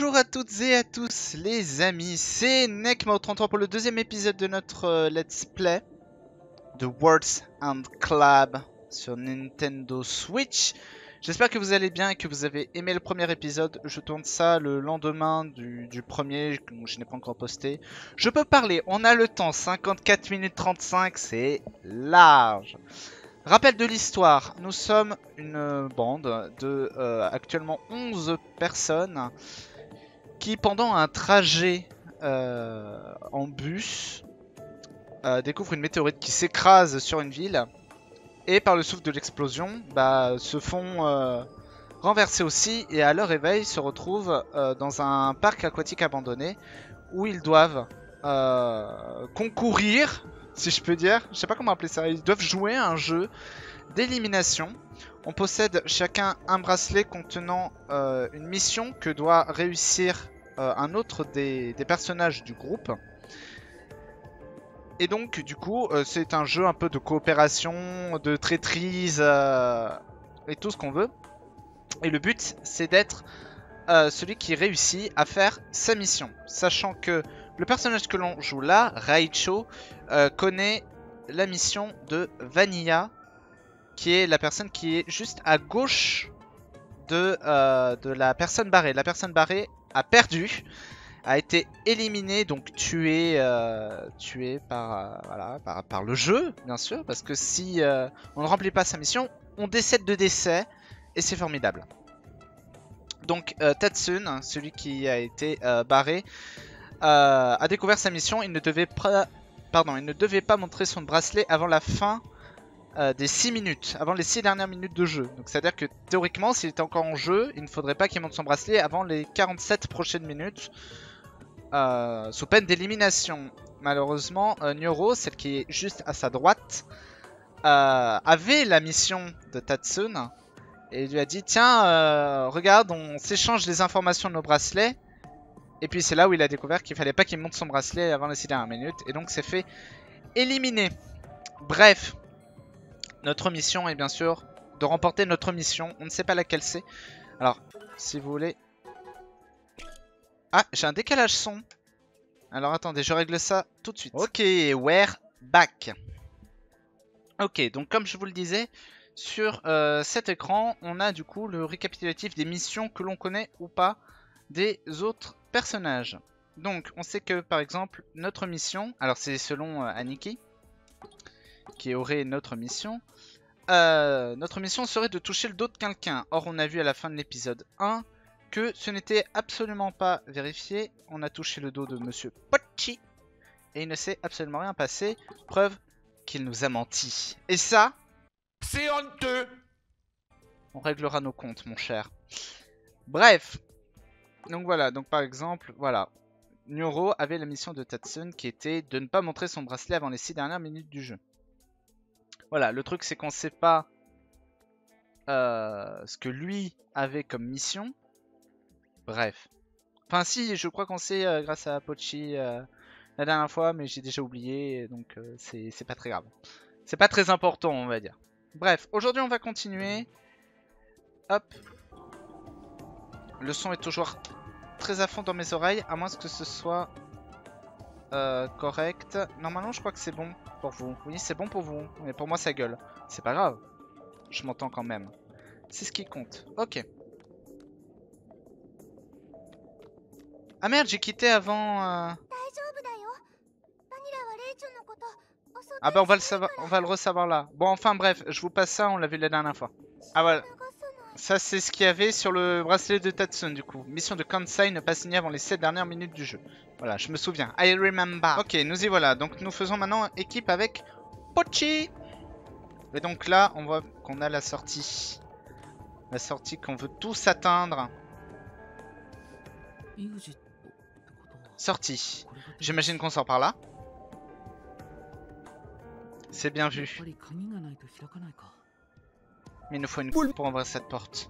Bonjour à toutes et à tous les amis, c'est Nekmao33 pour le deuxième épisode de notre euh, Let's Play de Words and Club sur Nintendo Switch. J'espère que vous allez bien et que vous avez aimé le premier épisode. Je tourne ça le lendemain du, du premier, que je n'ai pas encore posté. Je peux parler, on a le temps, 54 minutes 35, c'est large. Rappel de l'histoire, nous sommes une euh, bande de euh, actuellement 11 personnes qui pendant un trajet euh, en bus euh, découvrent une météorite qui s'écrase sur une ville et par le souffle de l'explosion bah, se font euh, renverser aussi et à leur réveil se retrouvent euh, dans un parc aquatique abandonné où ils doivent concourir si je peux dire, je sais pas comment appeler ça, ils doivent jouer à un jeu d'élimination. On possède chacun un bracelet contenant une mission que doit réussir euh, un autre des, personnages du groupe. Et donc, du coup, euh, c'est un jeu un peu de coopération, de traîtrise euh, et tout ce qu'on veut. Et le but, c'est d'être celui qui réussit à faire sa mission. Sachant que le personnage que l'on joue là, Raicho, connaît la mission de Vanilla, qui est la personne qui est juste à gauche de, de la personne barrée. La personne barrée a perdu, a été éliminée, donc tuée, euh, tuée par, euh, voilà, par, le jeu, bien sûr, parce que si euh, on ne remplit pas sa mission, on décède de décès, et c'est formidable. Donc Tatsun, celui qui a été barré, a découvert sa mission. Il ne devait pardon, il ne devait pas montrer son bracelet avant la fin euh, des 6 minutes, avant les 6 dernières minutes de jeu. Donc c'est à dire que théoriquement, s'il était encore en jeu, il ne faudrait pas qu'il monte son bracelet avant les 47 prochaines minutes, euh, sous peine d'élimination. Malheureusement, euh, Nyoro, celle qui est juste à sa droite, euh, avait la mission de Tatsun et il lui a dit tiens regarde on s'échange les informations de nos bracelets et puis c'est là où il a découvert qu'il fallait pas qu'il monte son bracelet avant les 6 dernières minutes et donc c'est fait éliminer bref notre mission est bien sûr de remporter notre mission. On ne sait pas laquelle c'est. Alors si vous voulez. Ah j'ai un décalage son. Alors attendez je règle ça tout de suite. Ok. We're back. Ok donc comme je vous le disais sur euh, cet écran, on a du coup le récapitulatif des missions que l'on connaît ou pas des autres personnages. Donc, on sait que par exemple, notre mission, alors c'est selon euh, Aniki, qui aurait notre mission, euh, notre mission serait de toucher le dos de quelqu'un. Or, on a vu à la fin de l'épisode 1 que ce n'était absolument pas vérifié. On a touché le dos de Monsieur Pochi et il ne s'est absolument rien passé. Preuve qu'il nous a menti. Et ça, C'est honteux on réglera nos comptes, mon cher. Bref. Donc voilà, donc par exemple, voilà. Nyoro avait la mission de Tatsun qui était de ne pas montrer son bracelet avant les 6 dernières minutes du jeu. Voilà, le truc c'est qu'on sait pas euh, ce que lui avait comme mission. Bref. Enfin si, je crois qu'on sait euh, grâce à Pochi euh, la dernière fois, mais j'ai déjà oublié, donc c'est pas très grave. C'est pas très important, on va dire. Bref, aujourd'hui on va continuer. Hop. Le son est toujours très à fond dans mes oreilles, à moins que ce soit correct. Normalement, je crois que c'est bon pour vous. Oui, c'est bon pour vous. Mais pour moi, ça gueule. C'est pas grave. Je m'entends quand même. C'est ce qui compte. Ok. Ah merde, j'ai quitté avant... Euh. Ah bah on va le savoir, on va le ressavoir là. Bon enfin bref, je vous passe ça, on l'a vu la dernière fois. Ah voilà. Ça, c'est ce qu'il y avait sur le bracelet de Tatsun, du coup. Mission de Kansai, ne pas signer avant les 7 dernières minutes du jeu. Voilà, je me souviens. I remember. Ok, nous y voilà. Donc, nous faisons maintenant équipe avec Pochi. Et donc là, on voit qu'on a la sortie. La sortie qu'on veut tous atteindre. Sortie. J'imagine qu'on sort par là. C'est bien vu. Mais il nous faut une poule pour ouvrir cette porte.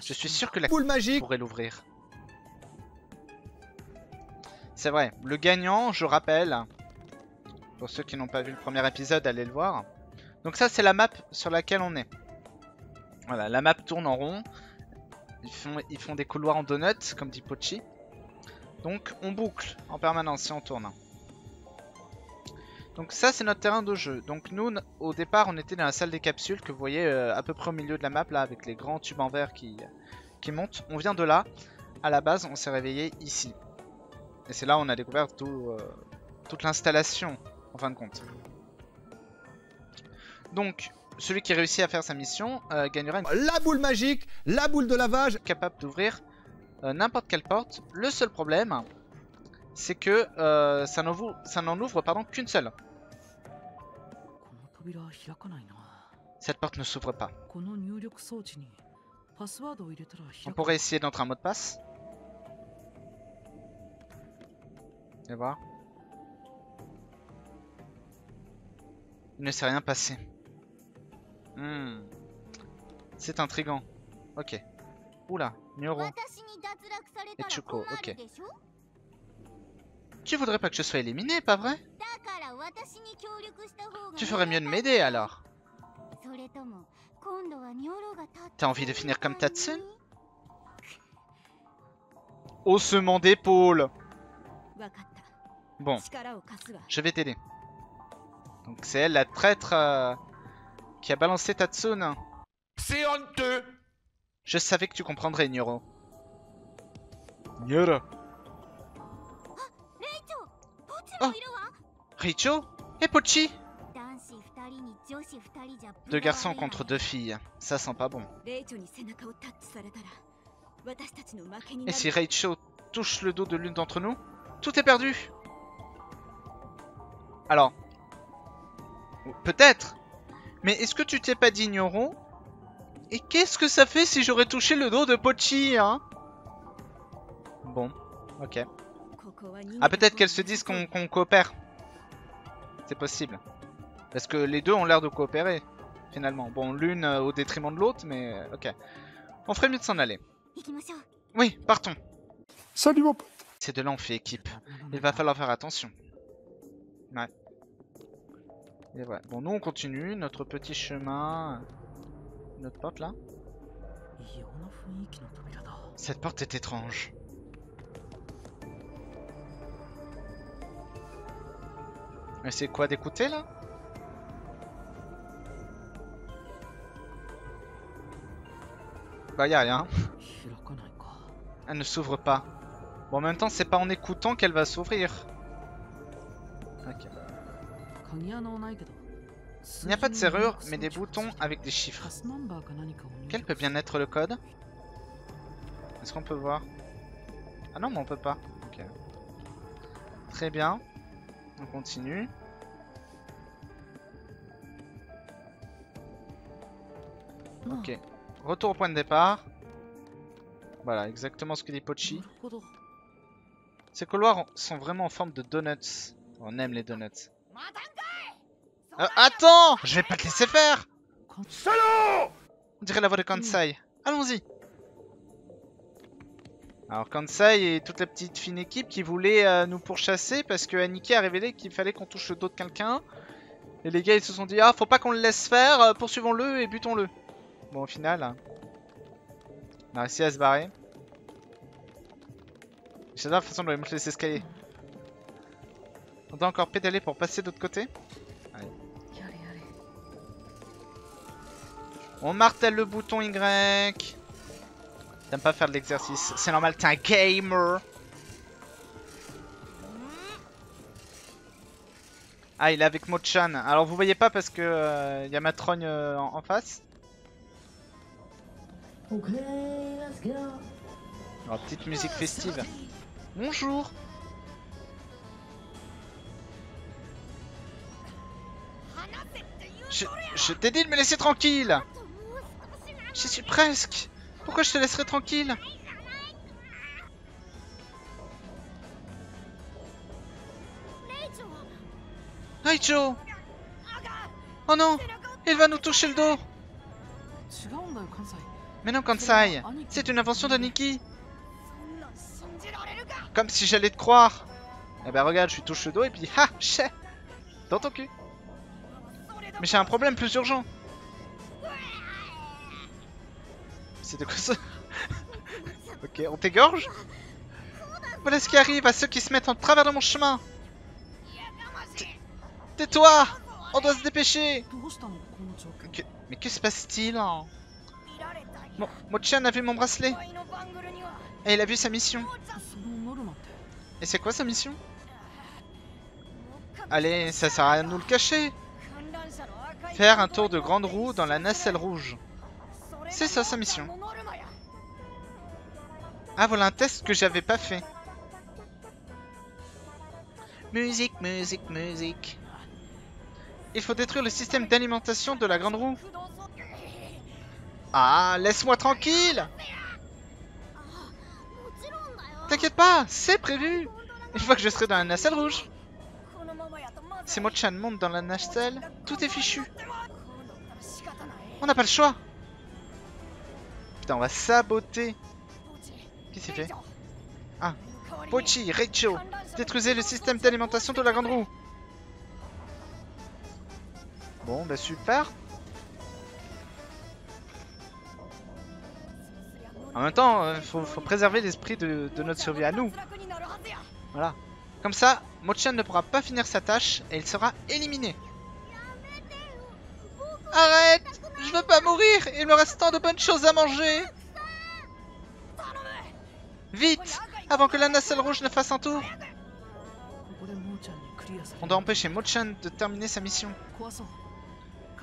Je suis sûr que la Poule magique pourrait l'ouvrir. C'est vrai. Le gagnant, je rappelle, pour ceux qui n'ont pas vu le premier épisode, allez le voir. Donc ça, c'est la map sur laquelle on est. Voilà, la map tourne en rond. Ils font, ils font des couloirs en donuts, comme dit Pochi. Donc on boucle en permanence si on tourne. Donc ça c'est notre terrain de jeu. Donc nous au départ on était dans la salle des capsules que vous voyez euh, à peu près au milieu de la map là avec les grands tubes en verre qui, qui montent. On vient de là. À la base on s'est réveillé ici. Et c'est là où on a découvert tout, euh, toute l'installation en fin de compte. Donc celui qui réussit à faire sa mission euh, gagnera une La boule magique, la boule de lavage. capable d'ouvrir euh, n'importe quelle porte. Le seul problème, c'est que euh, ça n'en ouvre, ça ouvre pardon qu'une seule. Cette porte ne s'ouvre pas. On pourrait essayer d'entrer un mot de passe. Et voir. Il ne s'est rien passé. Hmm. C'est intrigant. Ok. Oula, Nyoro. Et Chuko, ok. Tu voudrais pas que je sois éliminé, pas vrai? Tu ferais mieux de m'aider alors. T'as envie de finir comme Tatsun? Haussement d'épaule Bon, je vais t'aider. Donc c'est elle la traître euh, qui a balancé Tatsun. C'est honteux Je savais que tu comprendrais, Nyoro. Nyoro Oh Richo et Pochi Deux garçons contre deux filles. Ça sent pas bon. Et si Reicho touche le dos de l'une d'entre nous, tout est perdu Alors, peut-être Mais est-ce que tu t'es pas dit ignorant Et qu'est-ce que ça fait si j'aurais touché le dos de Pochi, hein? Bon, ok. Ah peut-être qu'elles se disent qu'on coopère. C'est possible. Parce que les deux ont l'air de coopérer, finalement. Bon, l'une euh, au détriment de l'autre, mais euh, ok. On ferait mieux de s'en aller. Oui, partons. Salut mon. C'est de là on fait équipe. Il va falloir faire attention. Ouais. Et ouais. Bon, nous on continue notre petit chemin. Euh, notre porte là. Cette porte est étrange. Mais c'est quoi d'écouter là? Bah y'a rien. Elle ne s'ouvre pas. Bon en même temps c'est pas en écoutant qu'elle va s'ouvrir. Ok. Il n'y a pas de serrure, mais des boutons avec des chiffres. Quel peut bien être le code? Est-ce qu'on peut voir? Ah non, mais on peut pas. Ok. Très bien. On continue. Oh. Ok. Retour au point de départ. Voilà, exactement ce que dit Pochi. Ces couloirs sont vraiment en forme de donuts. On aime les donuts. Euh, attends Je vais pas te laisser faire On dirait la voix de Kansai. Allons-y alors Kansai et toute la petite fine équipe qui voulait euh, nous pourchasser parce que Aniki a révélé qu'il fallait qu'on touche le dos de quelqu'un. Et les gars ils se sont dit ah faut pas qu'on le laisse faire, euh, poursuivons-le et butons-le. Bon au final, on a réussi à se barrer. J'adore la façon dont ils montent les escaliers. On doit encore pédaler pour passer de l'autre côté allez. On martèle le bouton Y. T'aimes pas faire de l'exercice. C'est normal, t'es un gamer. Ah, il est avec Mochan. Alors vous voyez pas parce que euh, y a ma trogne euh, en, en face. Oh, petite musique festive. Bonjour. Je, je t'ai dit de me laisser tranquille. J'y suis presque. Pourquoi je te laisserai tranquille Naijo Oh non Il va nous toucher le dos. Mais non, Kansai C'est une invention de Nikki. Comme si j'allais te croire. Eh ben regarde, je lui touche le dos et puis... Ah Dans ton cul. Mais j'ai un problème plus urgent. C'était quoi ça Ok, on t'égorge Voilà ce qui arrive à ceux qui se mettent en travers de mon chemin. Tais-toi On doit se dépêcher. Mais que se passe-t-il hein Mo a vu mon bracelet. Et il a vu sa mission. Et c'est quoi sa mission Allez, ça sert à rien de nous le cacher. Faire un tour de grande roue dans la nacelle rouge. C'est ça sa mission. Ah voilà un test que j'avais pas fait. Musique, musique, musique. Il faut détruire le système d'alimentation de la grande roue. Ah, laisse-moi tranquille T'inquiète pas, c'est prévu Une fois que je serai dans la nacelle rouge. Si Mochan monte dans la nacelle, tout est fichu. On n'a pas le choix on va saboter. Qu'est-ce qu'il fait Ah, Pochi, Reicho, détruisez le système d'alimentation de la grande roue. Bon, bah super. En même temps, euh, faut, faut préserver l'esprit de, de notre survie à nous. Voilà. Comme ça, Mochan ne pourra pas finir sa tâche et il sera éliminé. Arrête je veux pas mourir Il me reste tant de bonnes choses à manger Vite Avant que la nacelle rouge ne fasse un tour On doit empêcher Mochan de terminer sa mission.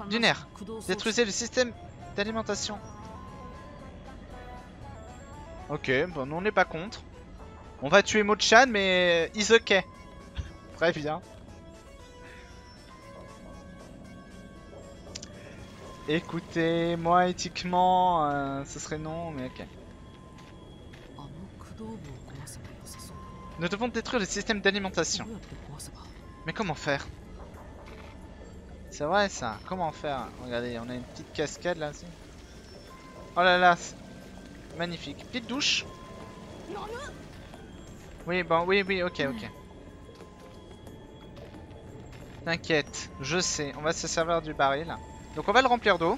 Lunaire, détruisez le système d'alimentation. Ok, bon, on n'est pas contre. On va tuer Mochan, mais Isoke. Très bien. Écoutez, moi éthiquement, euh, ce serait non, mais ok. Nous devons détruire le système d'alimentation. Mais comment faire? C'est vrai ça, comment faire? Regardez, on a une petite cascade là. aussi. Oh là là, magnifique. Petite douche? Oui, bon, oui, oui, ok, ok. T'inquiète, je sais, on va se servir du baril. là. Donc on va le remplir d'eau.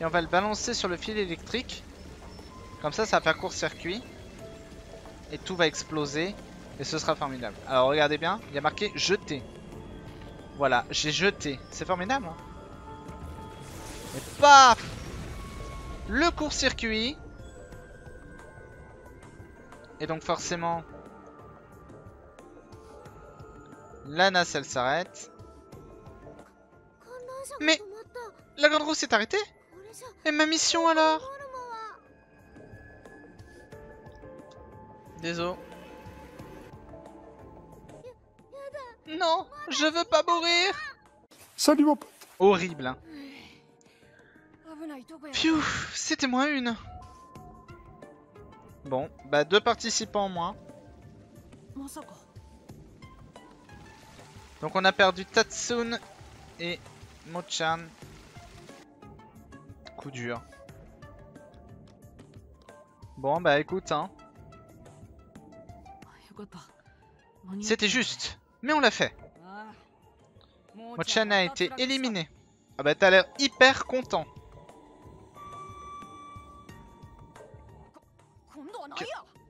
Et on va le balancer sur le fil électrique. Comme ça, ça va faire court-circuit. Et tout va exploser. Et ce sera formidable. Alors regardez bien, il y a marqué jeter. Voilà, j'ai jeté. C'est formidable. Hein. Et paf Le court-circuit. Et donc forcément... La nacelle s'arrête. Mais la grande roue s'est arrêtée Et ma mission alors Désolé. Non, je veux pas mourir Salut mon pote Horrible hein. Phew, c'était moins une Bon, bah deux participants en moins. Donc on a perdu Tatsun et Mochan dur. Bon, bah écoute, hein. C'était juste, mais on l'a fait. Mochan a été éliminé. Ah bah t'as l'air hyper content.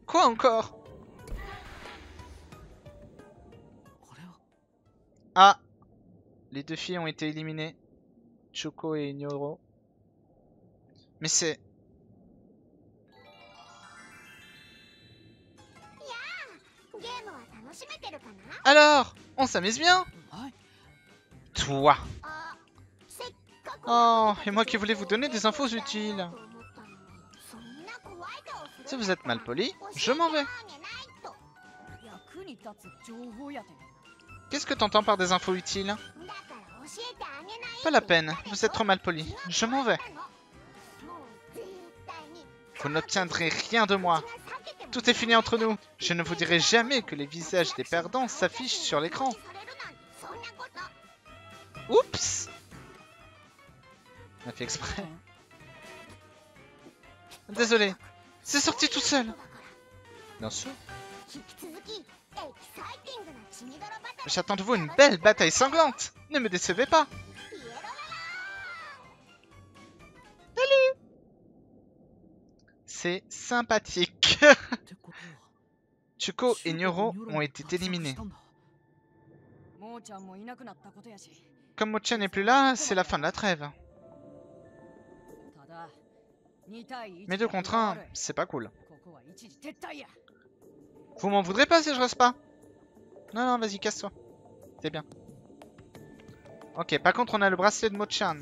Quoi encore? Ah Les deux filles ont été éliminées. Choco et Nyoro. Mais c'est... Alors, on s'amuse bien. Toi. Oh, et moi qui voulais vous donner des infos utiles. Si vous êtes mal poli, je m'en vais. Qu'est-ce que t'entends par des infos utiles? Pas la peine, vous êtes trop mal poli, je m'en vais. Vous n'obtiendrez rien de moi. Tout est fini entre nous. Je ne vous dirai jamais que les visages des perdants s'affichent sur l'écran. Oups On a fait exprès. Désolé, c'est sorti tout seul. Bien sûr. J'attends de vous une belle bataille sanglante. Ne me décevez pas. Salut c'est sympathique. Chuko et Nyoro ont été éliminés. Comme Mochan n'est plus là, c'est la fin de la trêve. Mais deux contre un, c'est pas cool. Vous m'en voudrez pas si je reste pas Non, non, vas-y, casse-toi. C'est bien. Ok, par contre, on a le bracelet de Mochan.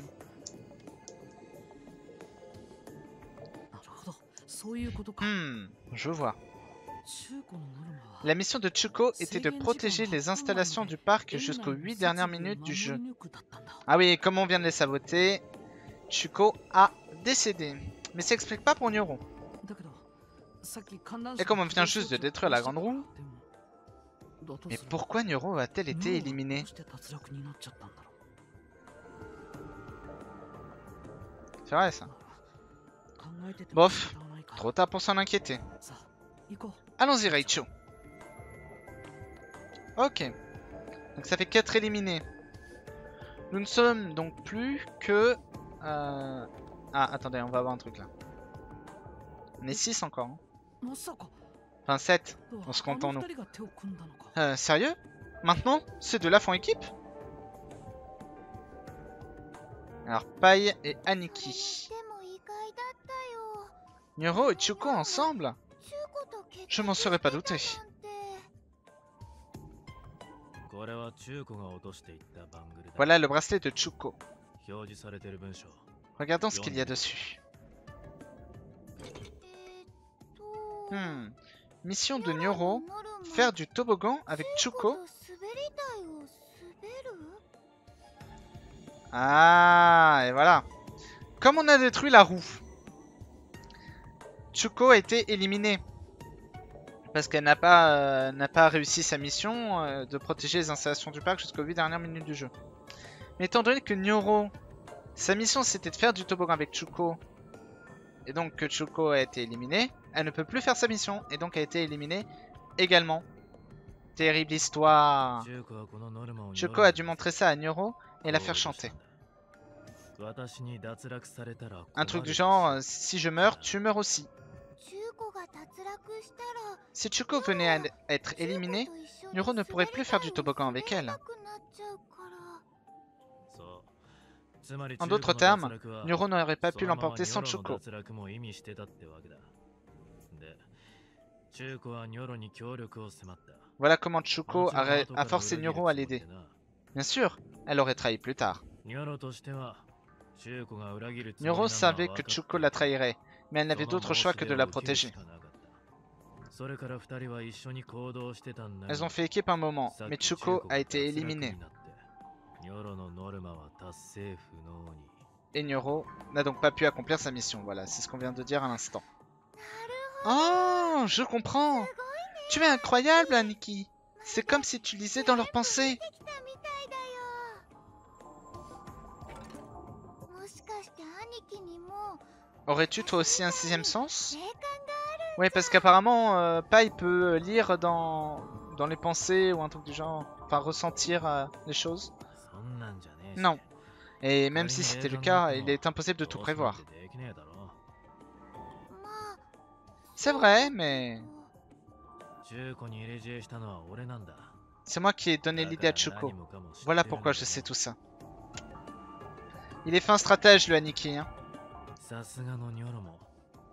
Hmm, je vois. La mission de Chuko était de protéger les installations du parc jusqu'aux 8 dernières minutes du jeu. Ah oui, comme on vient de les saboter, Chuko a décédé. Mais ça explique pas pour Nyoron. Et comme on vient juste de détruire la grande roue... Mais pourquoi Nyoro a-t-elle été éliminée C'est vrai ça. Bof, Trop tard pour s'en inquiéter. Allons-y, Raichu. Ok. Donc ça fait 4 éliminés. Nous ne sommes donc plus que... Euh, ah, attendez, on va avoir un truc là. On est 6 encore. Hein. Enfin 7. On se compte en nous. Euh, sérieux? Maintenant? Ces deux-là font équipe? Alors, Pai et Aniki. Nyoro et Chuko ensemble? Je m'en serais pas douté. Voilà le bracelet de Chuko. Regardons ce qu'il y a dessus. Hmm. Mission de Nyoro, faire du toboggan avec Chuko. Ah, et voilà. Comme on a détruit la roue, Chuko a été éliminée. Parce qu'elle n'a pas, euh, pas réussi sa mission euh, de protéger les installations du parc jusqu'aux 8 dernières minutes du jeu. Mais étant donné que Nyoro, sa mission c'était de faire du toboggan avec Chuko et donc que Chuko a été éliminée, elle ne peut plus faire sa mission, et donc a été éliminée également. Terrible histoire. Chuko a dû montrer ça à Nyoro et la faire chanter. Un truc du genre, euh, si je meurs, tu meurs aussi. Si Chuko venait à être éliminée, Nuro ne pourrait plus faire du toboggan avec elle. En d'autres termes, Nuro n'aurait pas pu l'emporter sans Chuko. Voilà comment Chuko a, a forcé Nuro à l'aider. Bien sûr, elle aurait trahi plus tard. Neuro savait que Chuko la trahirait, mais elle n'avait d'autre choix que de la protéger. Elles ont fait équipe un moment, mais Chuko a été éliminé. Et Nyoro n'a donc pas pu accomplir sa mission, voilà, c'est ce qu'on vient de dire à l'instant. Oh, je comprends Tu es incroyable, Aniki C'est comme si tu lisais dans leurs pensées Aurais-tu toi aussi un sixième sens? Ouais, parce qu'apparemment, euh, Pai peut lire dans... dans les pensées ou un truc du genre, enfin ressentir euh, les choses. Non. Et même si c'était le cas, il est impossible de tout prévoir. C'est vrai, mais... C'est moi qui ai donné l'idée à Chuko. Voilà pourquoi je sais tout ça. Il est fin stratège, le Aniki. Hein. さすがのニョロも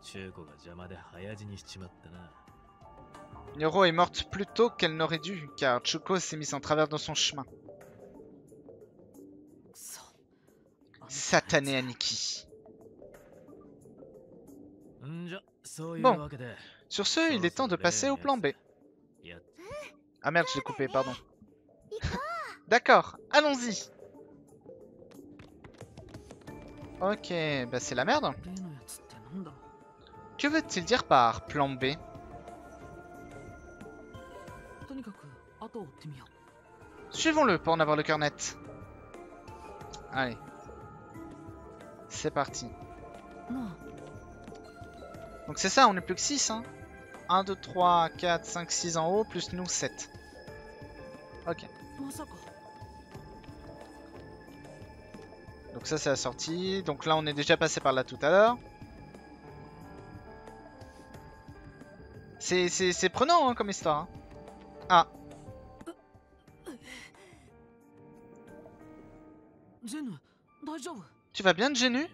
中古が邪魔で早死にしちまったな Nyoro est morte plus tôt qu'elle n'aurait dû, car Chuko s'est mise en travers dans son chemin. くそ Satané Aniki. んじゃそういう Bon. わけで Sur ce, il est temps de passer au plan B. やっ Ah merde, je l'ai coupé, pardon. 行こ D'accord, allons-y. Ok, bah c'est la merde. Que veut-il dire par plan B? Suivons-le pour en avoir le cœur net. Allez. C'est parti. Donc c'est ça, on est plus que 6. Hein 1, 2, 3, 4, 5, 6 en haut, plus nous 7. Ok. Donc ça c'est la sortie. Donc là on est déjà passé par là tout à l'heure. C'est prenant hein, comme histoire. Hein. Ah. Tu vas bien, Genu?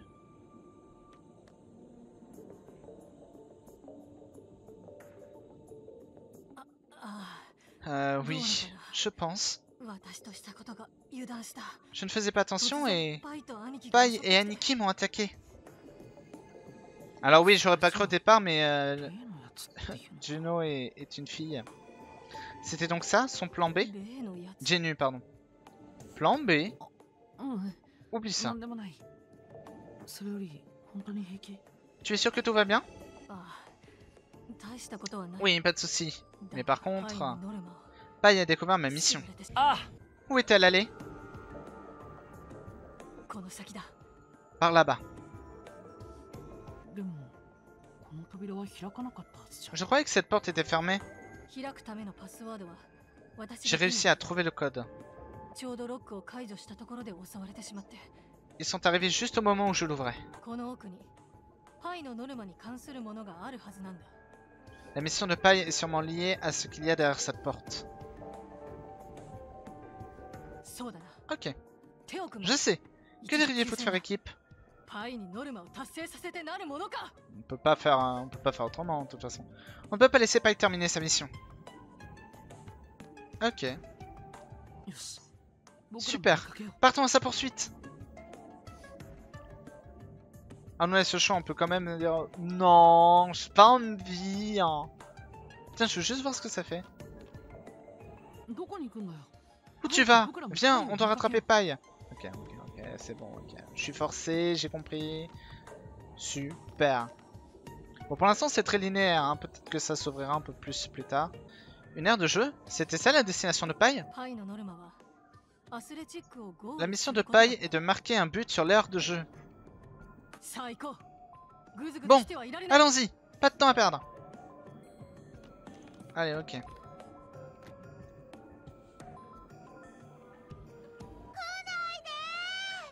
Ah, ah. Euh, oui, je pense. Je ne faisais pas attention et... Pai et Aniki m'ont attaqué. Alors oui, j'aurais pas cru au départ, mais... Euh, Juno est, une fille. C'était donc ça, son plan B? Genu, pardon. Plan B? Oublie ça. Tu es sûr que tout va bien? Oui, pas de souci. Mais par contre... Paille a découvert ma mission. Ah Où est-elle allée? Par là-bas. Je croyais que cette porte était fermée. J'ai réussi à trouver le code. Ils sont arrivés juste au moment où je l'ouvrais. La mission de paille est sûrement liée à ce qu'il y a derrière cette porte. Ok. Je sais. Que diriez-vous de faire équipe on peut pas faire, un... on peut pas faire autrement de toute façon. On peut pas laisser Pai terminer sa mission. Ok. Super. Partons à sa poursuite. Ah non, ce champ, on peut quand même dire non, j'ai pas envie. Hein. Tiens, je veux juste voir ce que ça fait. Où tu vas Viens, on doit rattraper Paille. Ok, ok, ok, c'est bon, ok. Je suis forcé, j'ai compris. Super. Bon, pour l'instant, c'est très linéaire. Hein. Peut-être que ça s'ouvrira un peu plus plus tard. Une aire de jeu C'était ça la destination de Paille La mission de Paille est de marquer un but sur l'aire de jeu. Bon, allons-y. Pas de temps à perdre. Allez, ok.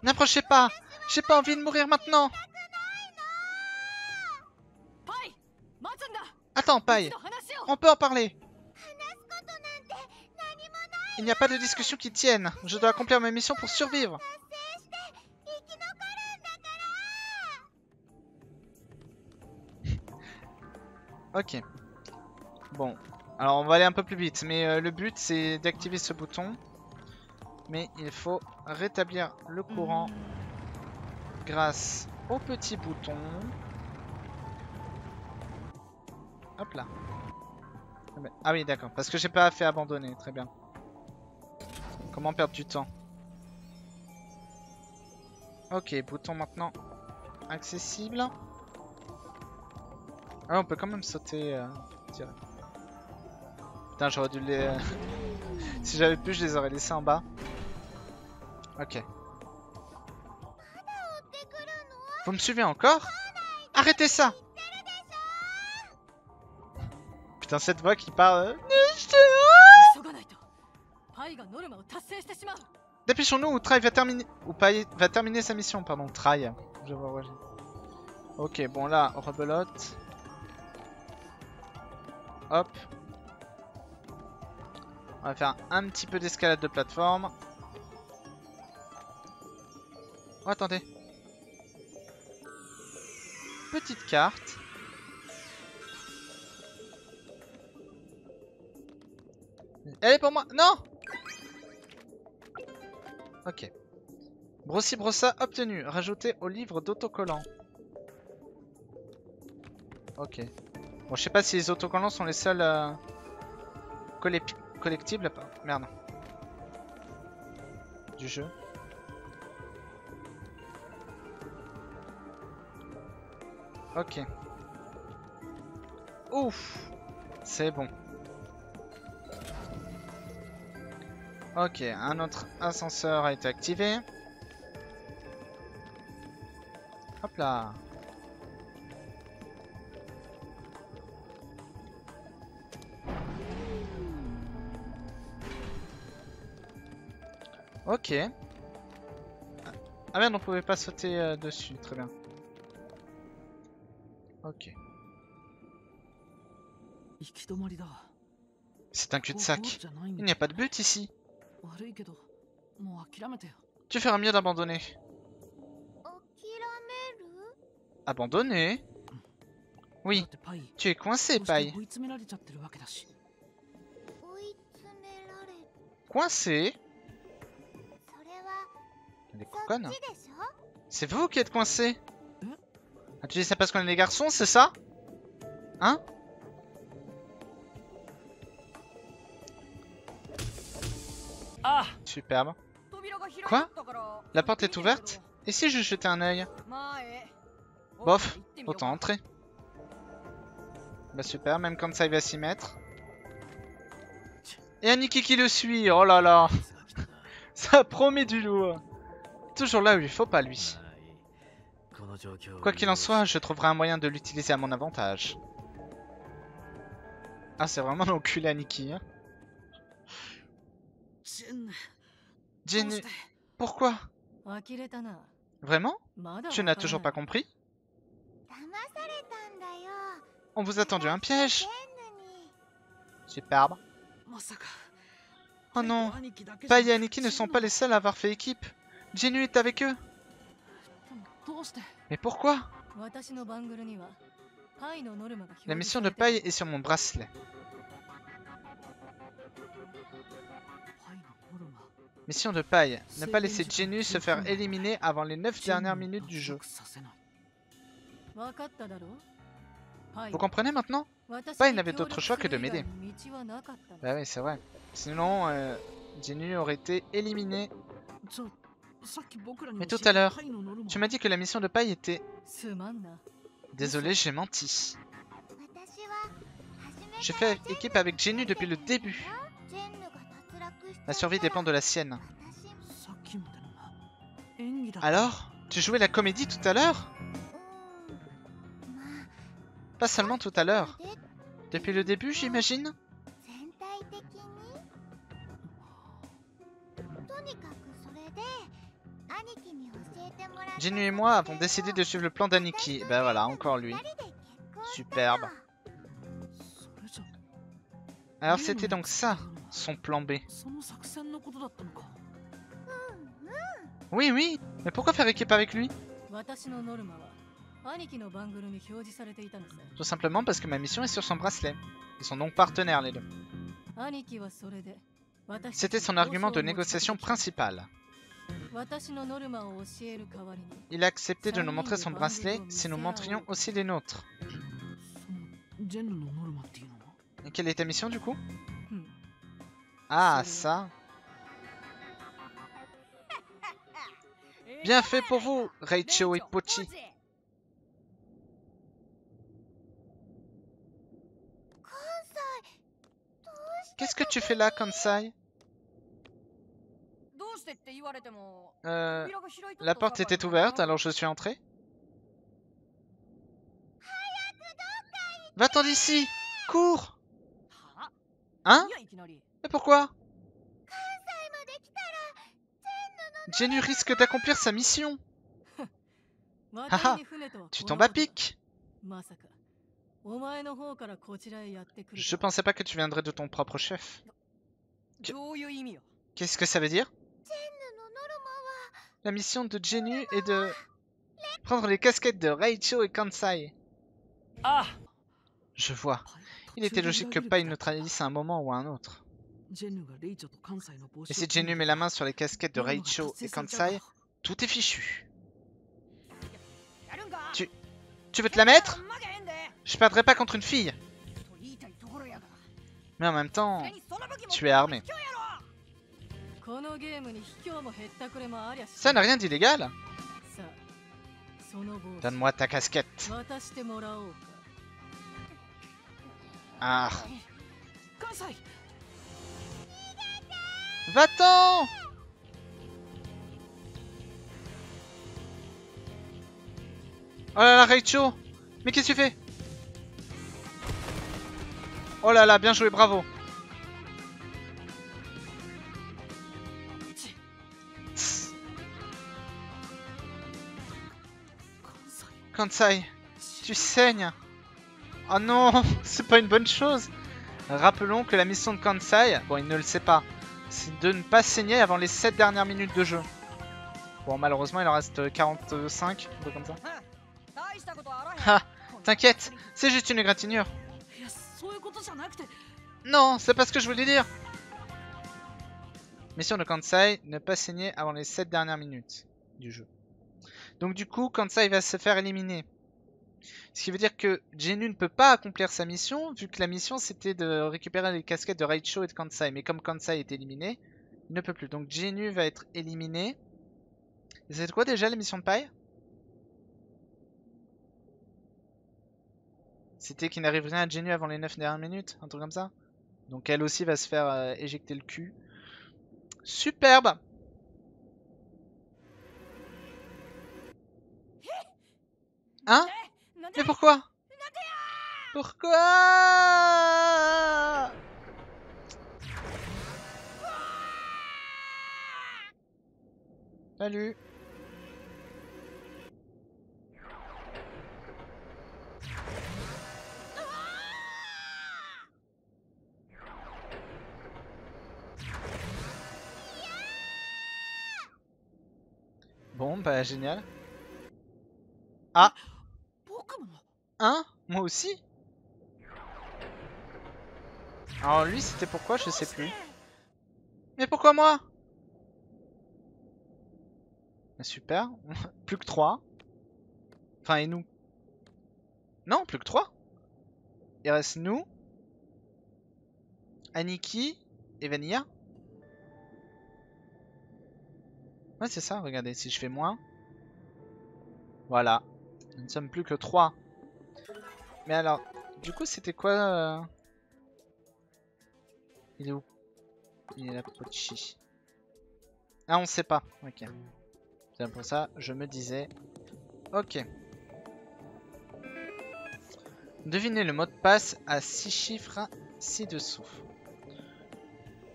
N'approchez pas J'ai pas envie de mourir maintenant Attends, Paille On peut en parler Il n'y a pas de discussion qui tienne. Je dois accomplir ma mission pour survivre. ok. Bon. Alors, on va aller un peu plus vite. Mais euh, le but, c'est d'activer ce bouton. Mais il faut rétablir le courant grâce au petit bouton. Hop là. Ah oui, d'accord. Parce que j'ai pas fait abandonner. Très bien. Comment perdre du temps? Ok, bouton maintenant accessible. Ah, on peut quand même sauter. euh, direct. Putain, j'aurais dû les. si j'avais pu, je les aurais laissés en bas. Ok. Vous me suivez encore? Arrêtez ça Putain, cette voix qui parle... Euh, Dépêchons-nous ou Try va terminer... Ou Pai va terminer sa mission, pardon. Try. Ok, bon là, rebelote. Hop. On va faire un petit peu d'escalade de plateforme. Attendez. Petite carte. Elle est pour moi Non Ok. Brossi brossa obtenu. Rajouté au livre d'autocollants. Ok. Bon, je sais pas si les autocollants sont les seuls euh, collec- collectibles. Merde. Du jeu. Ok. Ouf. C'est bon. Ok, un autre ascenseur a été activé. Hop là. Ok. Ah merde, on pouvait pas sauter euh, dessus, très bien. Ok. C'est un cul-de-sac. Il n'y a pas de but ici. Tu feras mieux d'abandonner. Abandonner? Oui. Tu es coincé, Pai. Coincé? C'est vous qui êtes coincé. Ah, tu dis ça parce qu'on est des garçons, c'est ça? Hein? Ah Superbe. Quoi? La porte est ouverte? Et si je jetais un œil? Bof, autant entrer. Bah super, même quand ça il va s'y mettre. Et Aniki qui le suit, oh là là Ça promet du lourd Toujours là où il faut pas lui. Quoi qu'il en soit, je trouverai un moyen de l'utiliser à mon avantage. Ah, c'est vraiment l'enculé à Nikki. Hein. Jin... Pourquoi? Vraiment? Tu n'as toujours pas compris? On vous a tendu un piège. Superbe. Oh non. Pai et Aniki ne sont pas les seuls à avoir fait équipe. Jinu est avec eux. Mais pourquoi? La mission de paille est sur mon bracelet. Mission de paille. Ne pas laisser Genu se faire éliminer avant les 9 dernières minutes du jeu. Vous comprenez maintenant? Paille n'avait d'autre choix que de m'aider. Bah oui, c'est vrai. Sinon, euh, aurait été éliminé mais tout à l'heure, tu m'as dit que la mission de paille était... Désolé, j'ai menti. J'ai fait équipe avec Genu depuis le début. La survie dépend de la sienne. Alors Tu jouais la comédie tout à l'heure Pas seulement tout à l'heure. Depuis le début, j'imagine Jinu et moi avons décidé de suivre le plan d'Aniki. Ben voilà, encore lui. Superbe. Alors c'était donc ça, son plan B. Oui, oui, mais pourquoi faire équipe avec lui? Tout simplement parce que ma mission est sur son bracelet. Ils sont donc partenaires les deux. C'était son argument de négociation principal. Il a accepté de nous montrer son bracelet si nous montrions aussi les nôtres. Et quelle est ta mission du coup Ah, ça. Bien fait pour vous, Reicho et Pochi. Qu'est-ce que tu fais là, Kansai la porte était ouverte, alors je suis entré. Va-t'en d'ici Cours. Hein? Et pourquoi? Jenny risque d'accomplir sa mission. Tu tombes à pic. Je pensais pas que tu viendrais de ton propre chef. Qu'est-ce que ça veut dire? La mission de Genu oh, est de prendre les casquettes de Raicho et Kansai. Ah Je vois. Il était logique que Pai neutralise à un moment ou à un autre. Et si Genu met la main sur les casquettes de Raicho et Kansai, tout est fichu. Tu... Tu veux te la mettre? Je perdrai pas contre une fille. Mais en même temps, tu es armé. Ça n'a rien d'illégal. Donne-moi ta casquette. Ah. Va-t'en. Oh là là, Raicho Mais qu'est-ce que tu fais? Oh là là, bien joué, bravo. Kansai, tu saignes Oh non, c'est pas une bonne chose Rappelons que la mission de Kansai, bon il ne le sait pas, c'est de ne pas saigner avant les 7 dernières minutes de jeu. Bon malheureusement il en reste 45, un peu comme ça. Ah, t'inquiète, c'est juste une égratignure. Non, c'est pas ce que je voulais dire Mission de Kansai, ne pas saigner avant les 7 dernières minutes du jeu. Donc du coup, Kansai va se faire éliminer. Ce qui veut dire que Genu ne peut pas accomplir sa mission, vu que la mission c'était de récupérer les casquettes de Raicho et de Kansai. Mais comme Kansai est éliminé, il ne peut plus. Donc Genu va être éliminé. Et c'est quoi déjà la mission de paille? C'était qu'il n'arrive rien à Genu avant les 9 dernières minutes, un truc comme ça? Donc elle aussi va se faire euh, éjecter le cul. Superbe Hein eh, Mais pourquoi? Pourquoi? Salut. Bon, bah génial. Ah! Hein? Moi aussi? Alors lui c'était pourquoi je sais plus. Mais pourquoi moi? Ah, Super. plus que 3. Enfin et nous? Non, plus que 3. Il reste nous. Aniki et Vanilla. Ouais c'est ça, regardez, si je fais moins. Voilà. Nous ne sommes plus que 3. Mais alors, du coup, c'était quoi euh, Il est où? Il est là, Pochi. Ah, on sait pas. Ok. C'est pour ça, je me disais. Ok. Devinez le mot de passe à 6 chiffres ci-dessous.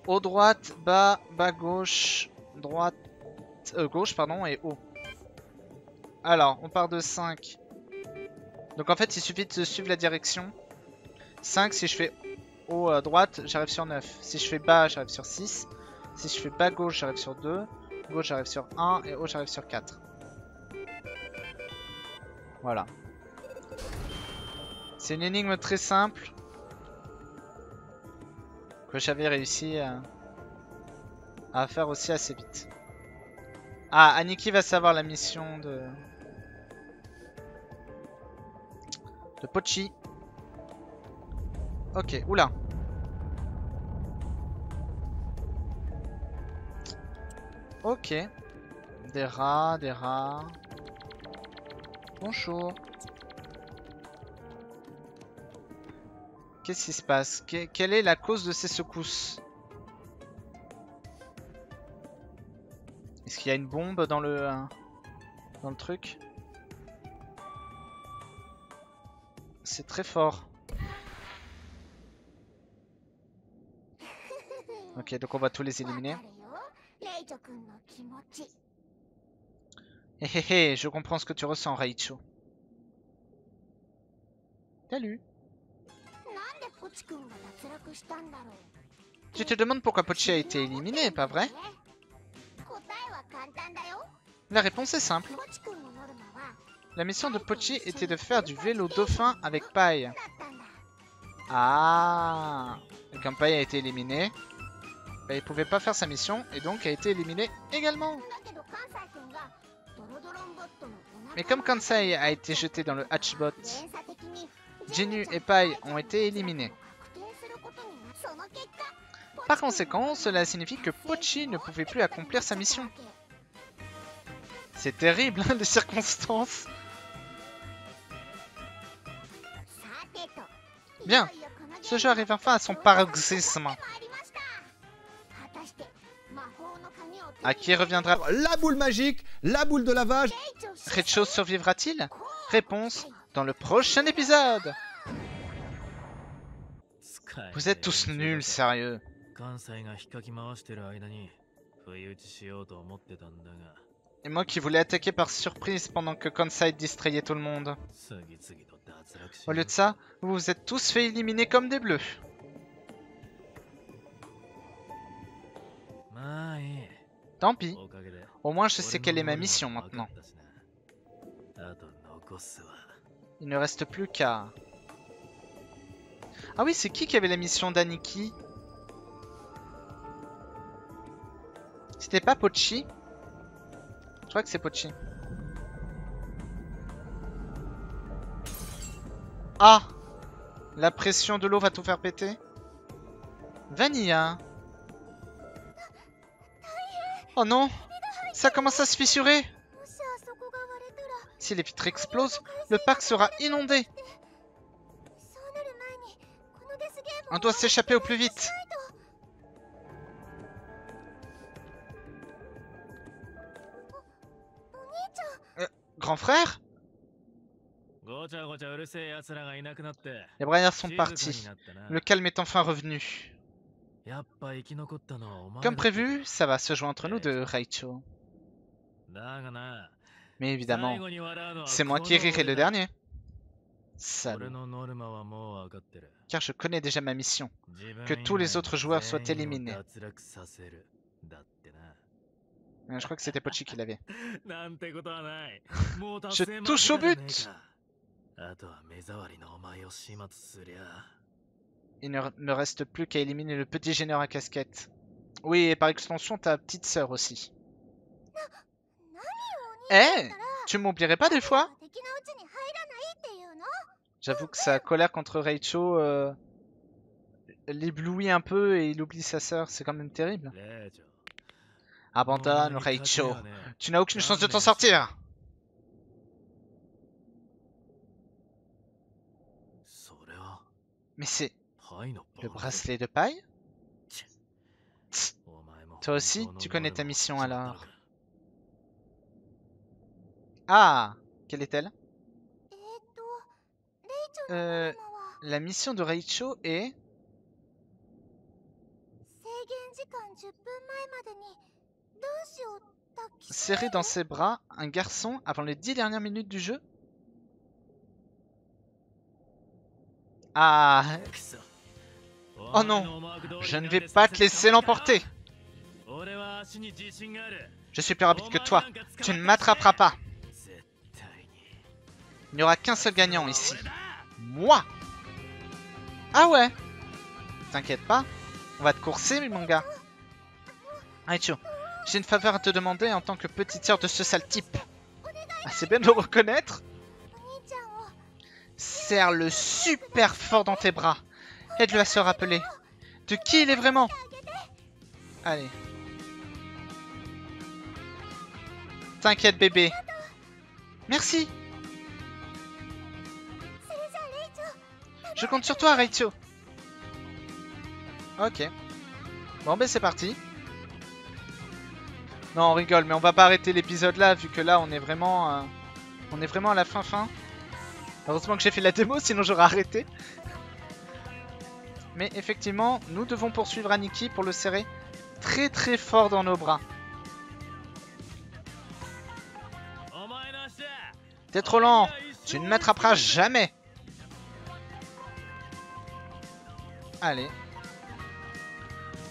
Haut droite, bas, bas gauche, droite, euh, gauche, pardon, et haut. Alors, on part de 5. Donc en fait, il suffit de suivre la direction. 5, si je fais haut à droite, j'arrive sur 9. Si je fais bas, j'arrive sur 6. Si je fais bas gauche, j'arrive sur 2. Gauche, j'arrive sur 1. Et haut, j'arrive sur 4. Voilà. C'est une énigme très simple. Que j'avais réussi à... à faire aussi assez vite. Ah, Aniki va savoir la mission de... De Pochi. Ok, oula. Ok. Des rats, des rats. Bonjour. Qu'est-ce qui se passe? Que- Quelle est la cause de ces secousses? Est-ce qu'il y a une bombe dans le... euh, dans le truc? c'est très fort. Ok, donc on va tous les éliminer. Hé hé hé, je comprends ce que tu ressens, Raichu. Salut. Tu te demandes pourquoi Pochi a été éliminé, pas vrai? La réponse est simple. La mission de Pochi était de faire du vélo dauphin avec paille. Ah Et comme Pai a été éliminé, bah, il pouvait pas faire sa mission et donc a été éliminé également. Mais comme Kansai a été jeté dans le Hatchbot, Genu et Pai ont été éliminés. Par conséquent, cela signifie que Pochi ne pouvait plus accomplir sa mission. C'est terrible, hein, les circonstances Bien. Ce jeu arrive enfin à son paroxysme. 果たして魔法の鍵を À qui reviendra La boule magique, la boule de lavage. Recho survivra-t-il Réponse dans le prochain épisode. 使え Vous êtes tous nuls, sérieux. 関西が引っかき回してる間に不意打ちしようと思ってたんだが Et moi qui voulais attaquer par surprise pendant que Kansai distrayait tout le monde. Au lieu de ça, vous vous êtes tous fait éliminer comme des bleus. Tant pis. Au moins, je sais quelle est ma mission maintenant. Il ne reste plus qu'à... Ah oui, c'est qui qui avait la mission d'Aniki? C'était pas Pochi? Je crois que c'est Pochi. Ah La pression de l'eau va tout faire péter. Vanilla hein. Oh non Ça commence à se fissurer. Si les vitres explosent, le parc sera inondé. On doit s'échapper au plus vite. Euh, Grand frère? Les Branières sont partis. Le calme est enfin revenu. Comme prévu, ça va se joindre nous de Raicho. Mais évidemment, c'est moi qui rirai le dernier. Salut. Car je connais déjà ma mission. Que tous les autres joueurs soient éliminés. Je crois que c'était Pochi qui l'avait. je touche au but il ne, ne reste plus qu'à éliminer le petit génère à casquette. Oui, et par extension, ta petite sœur aussi. Ah, eh Tu m'oublierais pas des fois? J'avoue que sa colère contre Reicho euh, l'éblouit un peu et il oublie sa sœur, c'est quand même terrible. Abandonne Reicho, ah, tu n'as aucune chance de t'en sortir. Mais c'est le bracelet de paille? Toi aussi, tu connais ta mission alors. Ah! Quelle est-elle? Euh, La mission de Raicho est... serrer dans ses bras, un garçon avant les dix dernières minutes du jeu? Ah Oh non Je ne vais pas te laisser l'emporter Je suis plus rapide que toi. Tu ne m'attraperas pas. Il n'y aura qu'un seul gagnant ici. Moi Ah ouais T'inquiète pas. On va te courser, mon gars. Aichu, j'ai une faveur à te demander en tant que petite sœur de ce sale type. Ah, C'est bien de le reconnaître Serre-le super fort dans tes bras. Aide-le à se rappeler de qui il est vraiment? Allez. T'inquiète bébé. Merci. Je compte sur toi, Raichu. Ok. Bon, ben c'est parti. Non, on rigole, mais on va pas arrêter l'épisode là, vu que là, on est vraiment... Euh, on est vraiment à la fin fin. Heureusement que j'ai fait la démo, sinon j'aurais arrêté. Mais effectivement, nous devons poursuivre Aniki pour le serrer très très fort dans nos bras. T'es trop lent Tu ne m'attraperas jamais Allez.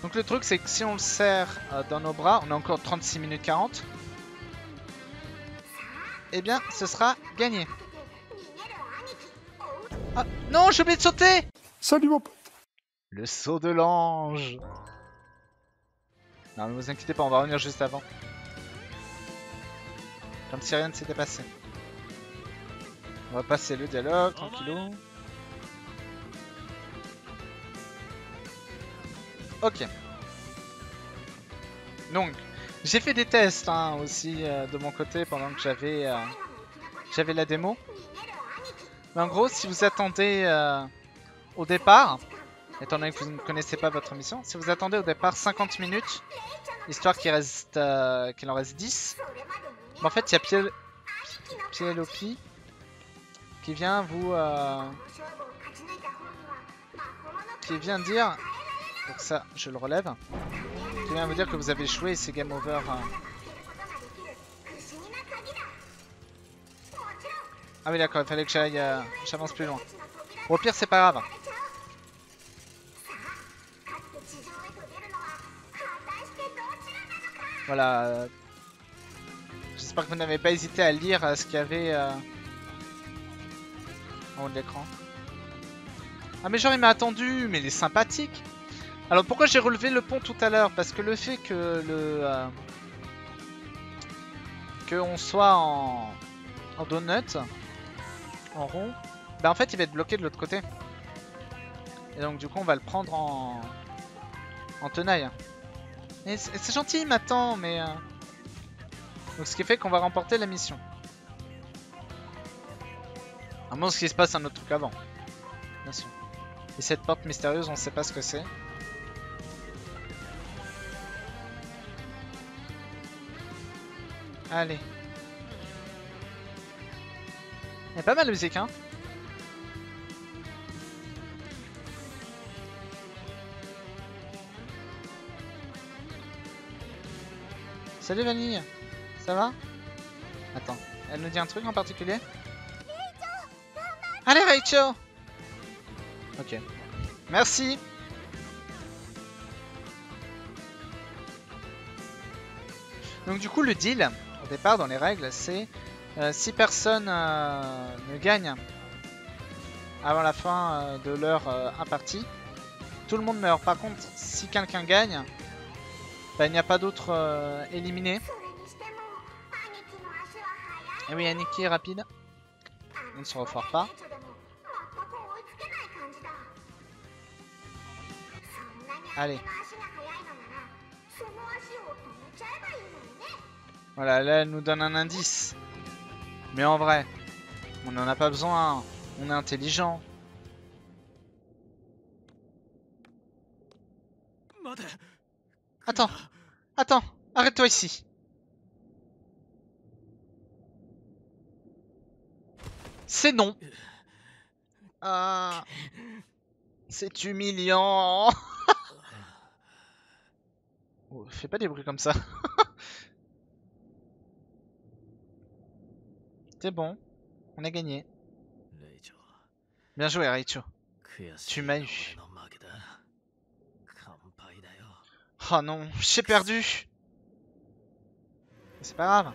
Donc le truc c'est que si on le serre euh, dans nos bras, on a encore 36 minutes 40. Eh bien, ce sera gagné. Ah, non, j'ai oublié de sauter Salut mon pote. Le saut de l'ange. Non, ne vous inquiétez pas, on va revenir juste avant. Comme si rien ne s'était passé. On va passer le dialogue, tranquillou. Ok. Donc, j'ai fait des tests hein, aussi euh, de mon côté pendant que j'avais euh, j'avais la démo. Mais en gros, si vous attendez euh, au départ, étant donné que vous ne connaissez pas votre mission, si vous attendez au départ 50 minutes, histoire qu'il reste euh, qu'il en reste 10, bah, en fait il y a Piel... Pielopi qui vient vous euh, qui vient dire donc ça je le relève qui vient vous dire que vous avez échoué et c'est game over Ah oui d'accord, il fallait que j'aille, euh, j'avance plus loin. Au pire c'est pas grave. Voilà. euh, J'espère que vous n'avez pas hésité à lire euh, ce qu'il y avait euh, en haut de l'écran. Ah mais genre il m'a attendu, mais il est sympathique. Alors pourquoi j'ai relevé le pont tout à l'heure? Parce que le fait que le... Que on soit en, en donut, en rond, bah en fait il va être bloqué de l'autre côté. Et donc du coup on va le prendre en, en tenaille. Et c'est c'est gentil, il m'attend, mais... euh, Donc ce qui fait qu'on va remporter la mission. À moins qu'il se passe un autre truc avant. Bien sûr. Et cette porte mystérieuse, on sait pas ce que c'est. Allez. Y a pas mal de musique, hein. Salut Vanille Ça va? Attends, elle nous dit un truc en particulier? Allez Rachel! Ok. Merci! Donc du coup le deal, au départ dans les règles, c'est euh, si personne euh, ne gagne avant la fin euh, de l'heure impartie, tout le monde meurt. Par contre, si quelqu'un gagne, bah, il n'y a pas d'autre éliminé. Et oui, Aniki est rapide. Il ne se refoire pas. Allez. Voilà, là elle nous donne un indice. Mais en vrai, on n'en a pas besoin. On est intelligent. Attends, attends, arrête-toi ici. C'est non. Ah, c'est humiliant. oh, fais pas des bruits comme ça. C'est bon, on a gagné. Bien joué, Raichu. Tu m'as eu. Oh non, j'ai perdu C'est pas grave.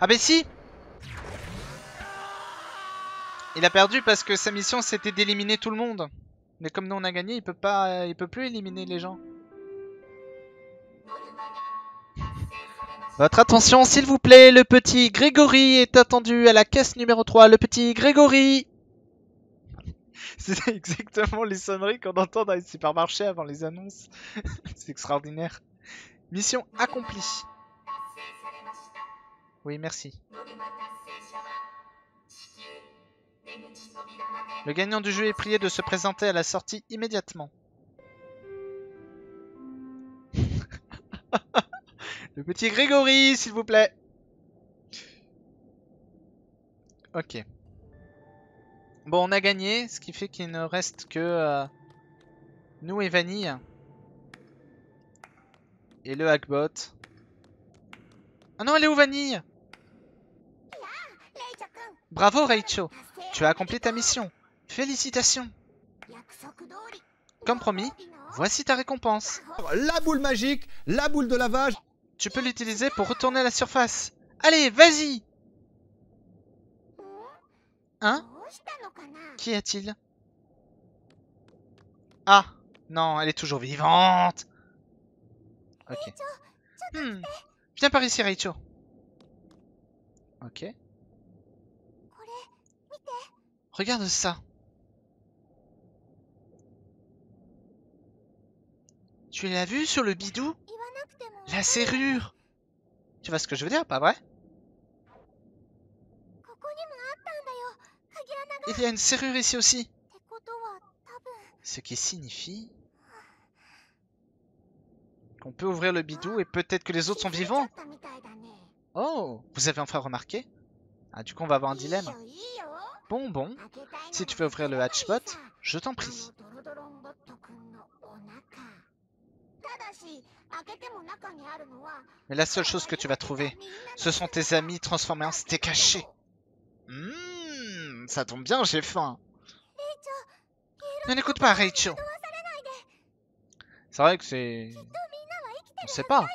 Ah bah si Il a perdu parce que sa mission c'était d'éliminer tout le monde. Mais comme nous on a gagné, il peut pas, il peut plus éliminer les gens. Votre attention s'il vous plaît, le petit Grégory est attendu à la caisse numéro 3. Le petit Grégory C'est exactement les sonneries qu'on entend dans les supermarchés avant les annonces. C'est extraordinaire. Mission accomplie. Oui, merci. Le gagnant du jeu est prié de se présenter à la sortie immédiatement. Le petit Grégory, s'il vous plaît. Ok. Bon, on a gagné, ce qui fait qu'il ne reste que euh, nous et Vanille. Et le Hackbot. Ah non, elle est où Vanille? Bravo Rachel, tu as accompli ta mission. Félicitations. Comme promis, voici ta récompense. La boule magique, la boule de lavage. Tu peux l'utiliser pour retourner à la surface. Allez, vas-y Hein? Qu'y a-t-il Ah Non, elle est toujours vivante Ok. Hmm. Viens par ici, Rachel. Ok. Regarde ça. Tu l'as vu sur le bidou? La serrure Tu vois ce que je veux dire, pas vrai? Il y a une serrure ici aussi. Ce qui signifie qu'on peut ouvrir le bidou et peut-être que les autres sont vivants. Oh, vous avez enfin remarqué? Ah, du coup, on va avoir un dilemme. Bon, bon, si tu veux ouvrir le hatchbot, je t'en prie. Mais la seule chose que tu vas trouver, ce sont tes amis transformés en steak haché. Mmh, ça tombe bien, j'ai faim. Ne n'écoute pas, Reicho. C'est vrai que c'est... On sait pas.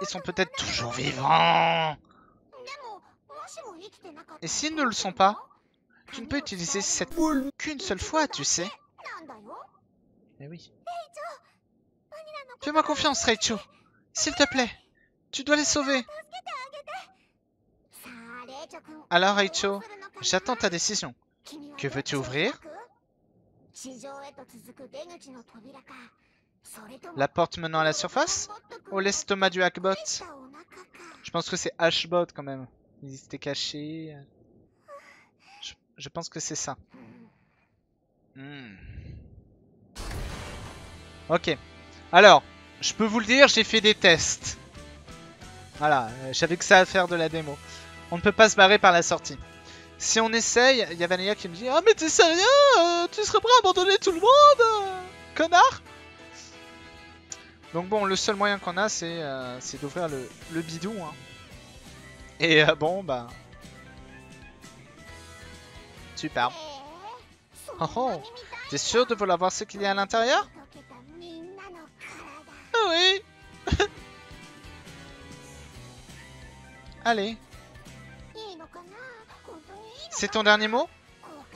Ils sont peut-être toujours vivants. Et s'ils ne le sont pas, tu ne peux utiliser cette poule qu'une seule fois, tu sais. Eh oui. Fais-moi confiance, Raichu. S'il te plaît, tu dois les sauver. Alors, Raichu, j'attends ta décision. Que veux-tu ouvrir? La porte menant à la surface Ou l'estomac du Hackbot? Je pense que c'est Hashbot quand même. Il étaient caché. Je, pense que c'est ça. Hmm. Ok. Alors, je peux vous le dire, j'ai fait des tests. Voilà, euh, j'avais que ça à faire de la démo. On ne peut pas se barrer par la sortie. Si on essaye, il y a Vanilla qui me dit « Ah mais t'es sérieux euh, Tu serais prêt à abandonner tout le monde euh, Connard !» Donc bon, le seul moyen qu'on a, c'est euh, d'ouvrir le, bidou. Hein. Et bon, bah... Super. Oh oh T'es sûr de vouloir voir ce qu'il y a à l'intérieur? Ah oui Allez. C'est ton dernier mot?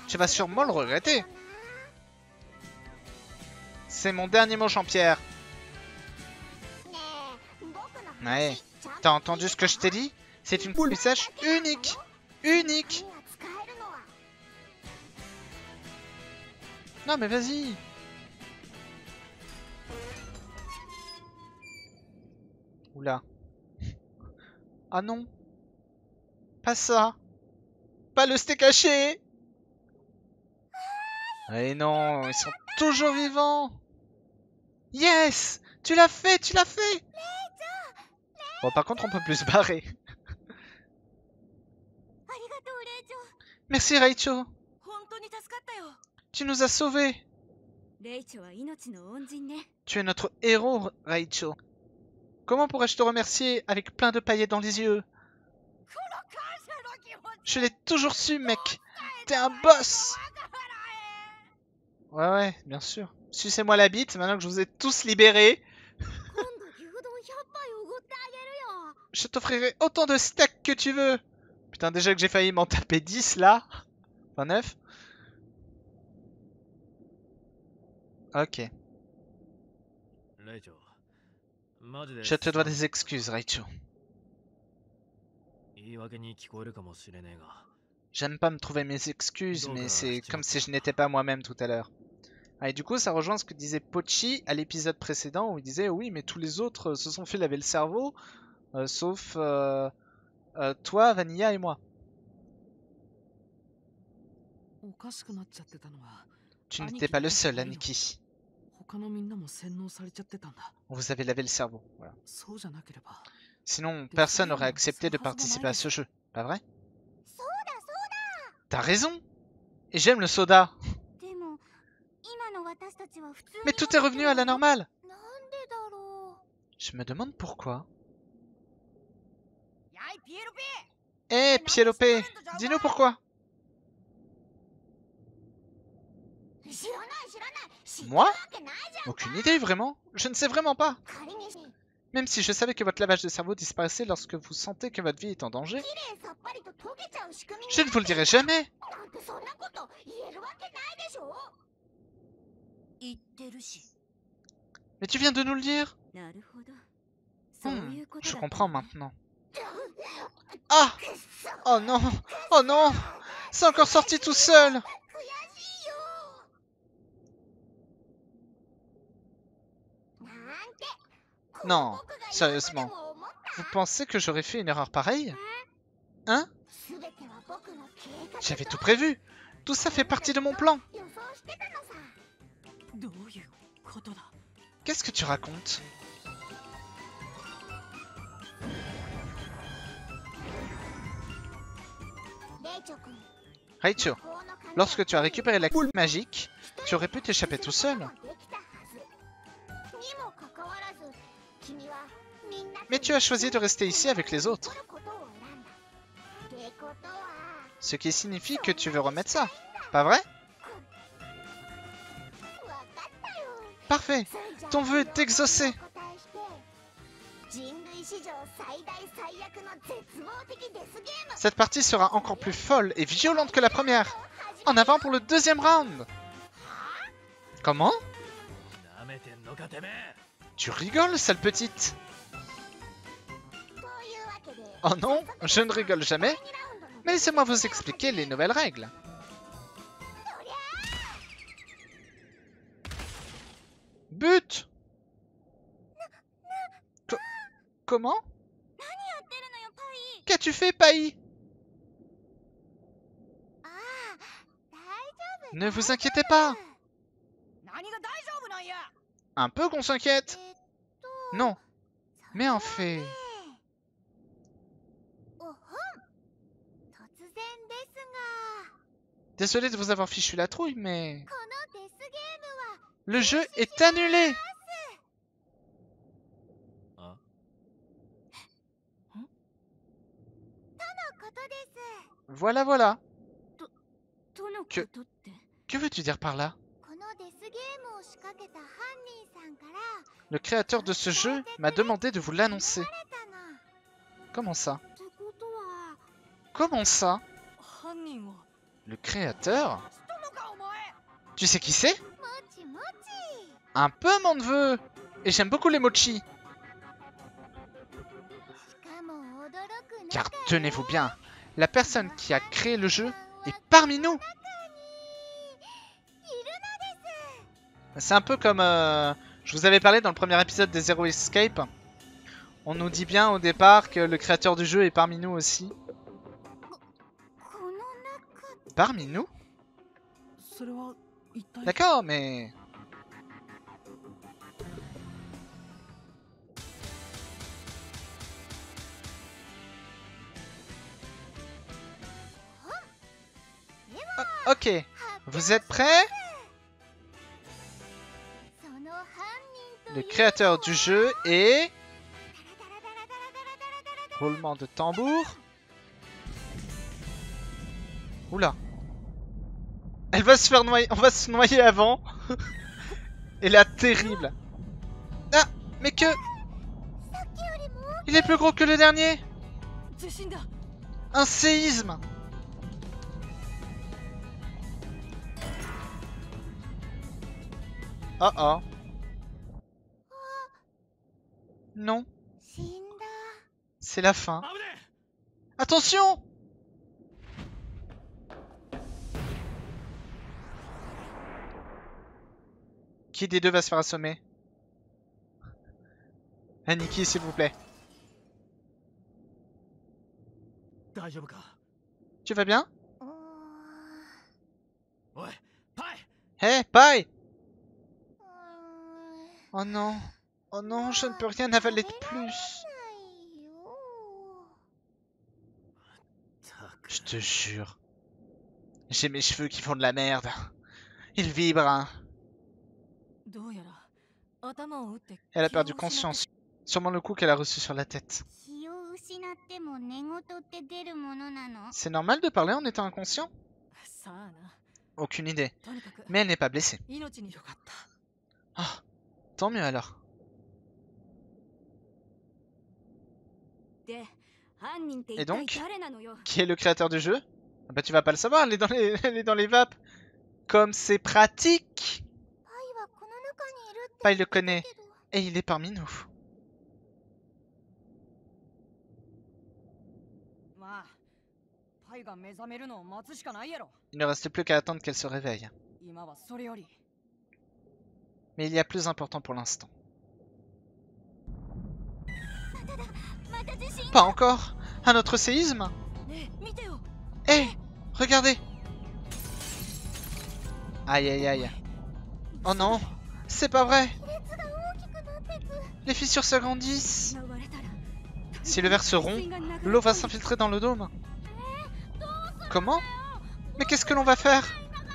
Tu vas sûrement le regretter. C'est mon dernier mot, Champierre. Ouais. T'as entendu ce que je t'ai dit? C'est une poule sèche unique Unique Non mais vas-y Oula. Ah non Pas ça Pas le steak haché Allez non, ils sont toujours vivants Yes Tu l'as fait, tu l'as fait Bon par contre on peut plus se barrer. Merci Raicho Tu nous as sauvés Tu es notre héros, Raicho. Comment pourrais-je te remercier avec plein de paillettes dans les yeux? Je l'ai toujours su, mec T'es un boss Ouais, ouais, bien sûr. Sucez-moi la bite, maintenant que je vous ai tous libérés. je t'offrirai autant de stacks que tu veux Putain, déjà que j'ai failli m'en taper 10, là. Enfin, 9. Ok. Je te dois des excuses, Raichu. J'aime pas me trouver mes excuses, mais euh, c'est comme si je n'étais pas moi-même tout à l'heure. Ah, et du coup, ça rejoint ce que disait Pochi à l'épisode précédent où il disait Oui, mais tous les autres se sont fait laver le cerveau, euh, sauf euh, toi, Vanilla et moi. Tu n'étais pas le seul, Aniki. Vous avez lavé le cerveau, voilà. Sinon, personne n'aurait accepté de participer à ce jeu, pas vrai? T'as raison. Et j'aime le soda. Mais tout est revenu à la normale. Je me demande pourquoi. Hé, eh, hey, Pieropé Dis-nous pourquoi. Moi? Aucune idée, vraiment. Je ne sais vraiment pas. Même si je savais que votre lavage de cerveau disparaissait lorsque vous sentez que votre vie est en danger. Je ne vous le dirai jamais. Mais tu viens de nous le dire hmm, Je comprends maintenant. Ah Oh non Oh non C'est encore sorti tout seul Non, sérieusement. Vous pensez que j'aurais fait une erreur pareille? Hein? J'avais tout prévu. Tout ça fait partie de mon plan. Qu'est-ce que tu racontes? Raichu, lorsque tu as récupéré la boule magique, tu aurais pu t'échapper tout seul. Mais tu as choisi de rester ici avec les autres. Ce qui signifie que tu veux remettre ça, pas vrai? Parfait. Ton vœu est exaucé. Cette partie sera encore plus folle et violente que la première. En avant pour le deuxième round. Comment? Tu rigoles, sale petite. Oh non, je ne rigole jamais. Mais laissez-moi vous expliquer les nouvelles règles. But. Comment? Qu'as-tu fait, Pai? Ne vous inquiétez pas. Un peu qu'on s'inquiète. Non, mais en fait... Désolé de vous avoir fichu la trouille, mais... Le jeu est annulé. Hein hein voilà, voilà. Que... Que veux-tu dire par là? Le créateur de ce jeu m'a demandé de vous l'annoncer. Comment ça? Comment ça? Le créateur. Tu sais qui c'est? Un peu mon neveu. Et j'aime beaucoup les mochi. Car tenez-vous bien, la personne qui a créé le jeu est parmi nous. C'est un peu comme... Euh, je vous avais parlé dans le premier épisode des Zero Escape. On nous dit bien au départ que le créateur du jeu est parmi nous aussi. Parmi nous D'accord, mais... Ok, vous êtes prêts? Le créateur du jeu est... Roulement de tambour. Oula. Elle va se faire noyer. On va se noyer avant. Et la terrible. Ah Mais que Il est plus gros que le dernier Un séisme Oh oh Non C'est la fin Attention Qui des deux va se faire assommer? Aniki, s'il vous plaît. Tu vas bien? Ouais. Hey, Pai Oh non. Oh non, je ne peux rien avaler de plus. Je te jure. J'ai mes cheveux qui font de la merde. Ils vibrent. Hein. Elle a perdu conscience. Sûrement le coup qu'elle a reçu sur la tête. C'est normal de parler en étant inconscient? Aucune idée. Mais elle n'est pas blessée. Oh, tant mieux alors. Et donc Qui est le créateur du jeu? Ah bah tu vas pas le savoir, elle est dans les, elle est dans les vapes. Comme c'est pratique il le connaît, et il est parmi nous. Il ne reste plus qu'à attendre qu'elle se réveille. Mais il y a plus important pour l'instant. Pas encore Un autre séisme Hé Regardez Aïe aïe aïe Oh non c'est pas vrai Les fissures s'agrandissent Si le verre se rompt, l'eau va s'infiltrer dans le dôme. Comment? Mais qu'est-ce que l'on va faire?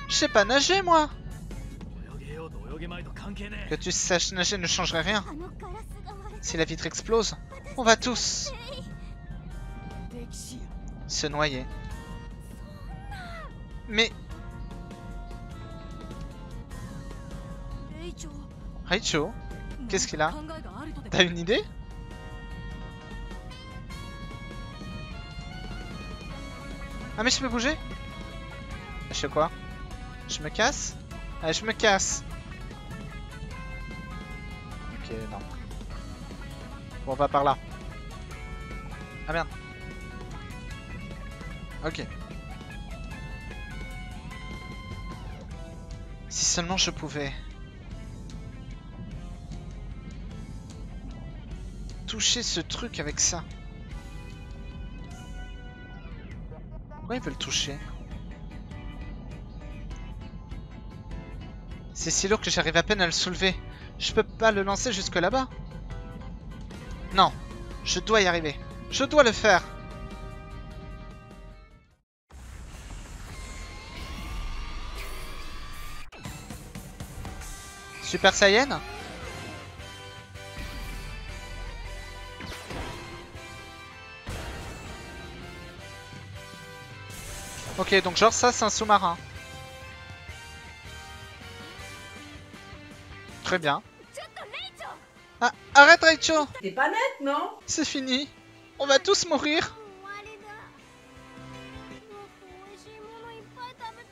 Je sais pas nager, moi Que tu saches nager ne changerait rien. Si la vitre explose, on va tous se noyer. Mais Raicho Qu'est-ce qu'il a T'as une idée? Ah mais je peux bouger? Je fais quoi? Je me casse? Allez, je me casse Ok, non. Bon, on va par là. Ah merde. Ok. Si seulement je pouvais... Toucher ce truc avec ça. Pourquoi ils veulent toucher? C'est si lourd que j'arrive à peine à le soulever. Je peux pas le lancer jusque là-bas? Non, je dois y arriver. Je dois le faire. Super Saiyan? Ok, donc genre ça, c'est un sous-marin. Très bien. Ah, arrête Raicho T'es pas nette, non? C'est fini. On va tous mourir.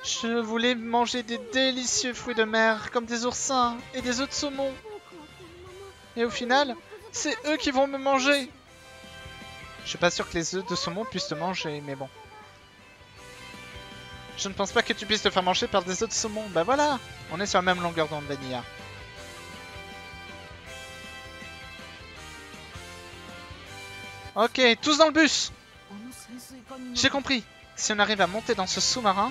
Je voulais manger des délicieux fruits de mer, comme des oursins et des œufs de saumon. Et au final, c'est eux qui vont me manger. Je suis pas sûr que les œufs de saumon puissent te manger, mais bon. Je ne pense pas que tu puisses te faire manger par des autres saumons. Bah voilà On est sur la même longueur d'onde, Vanilla. Ok, tous dans le bus J'ai compris. Si on arrive à monter dans ce sous-marin...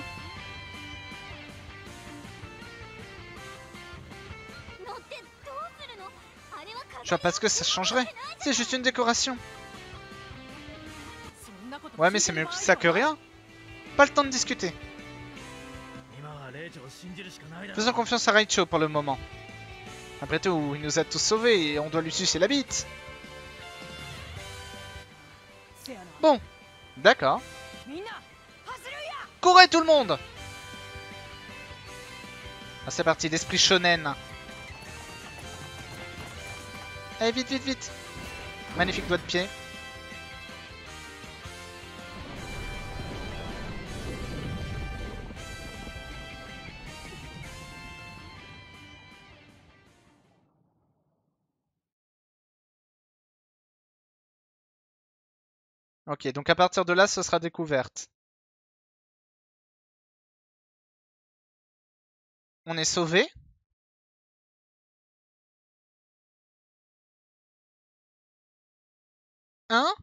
Je vois pas ce que ça changerait. C'est juste une décoration. Ouais, mais c'est mieux que ça que rien. Pas le temps de discuter. Faisons confiance à Raicho pour le moment. Après tout, il nous a tous sauvés et on doit lui sucer la bite. Bon, d'accord. Courez tout le monde ah, C'est parti, l'esprit shonen. Allez, vite, vite, vite Magnifique doigt de pied. Ok, donc à partir de là, ce sera découverte. On est sauvé. Hein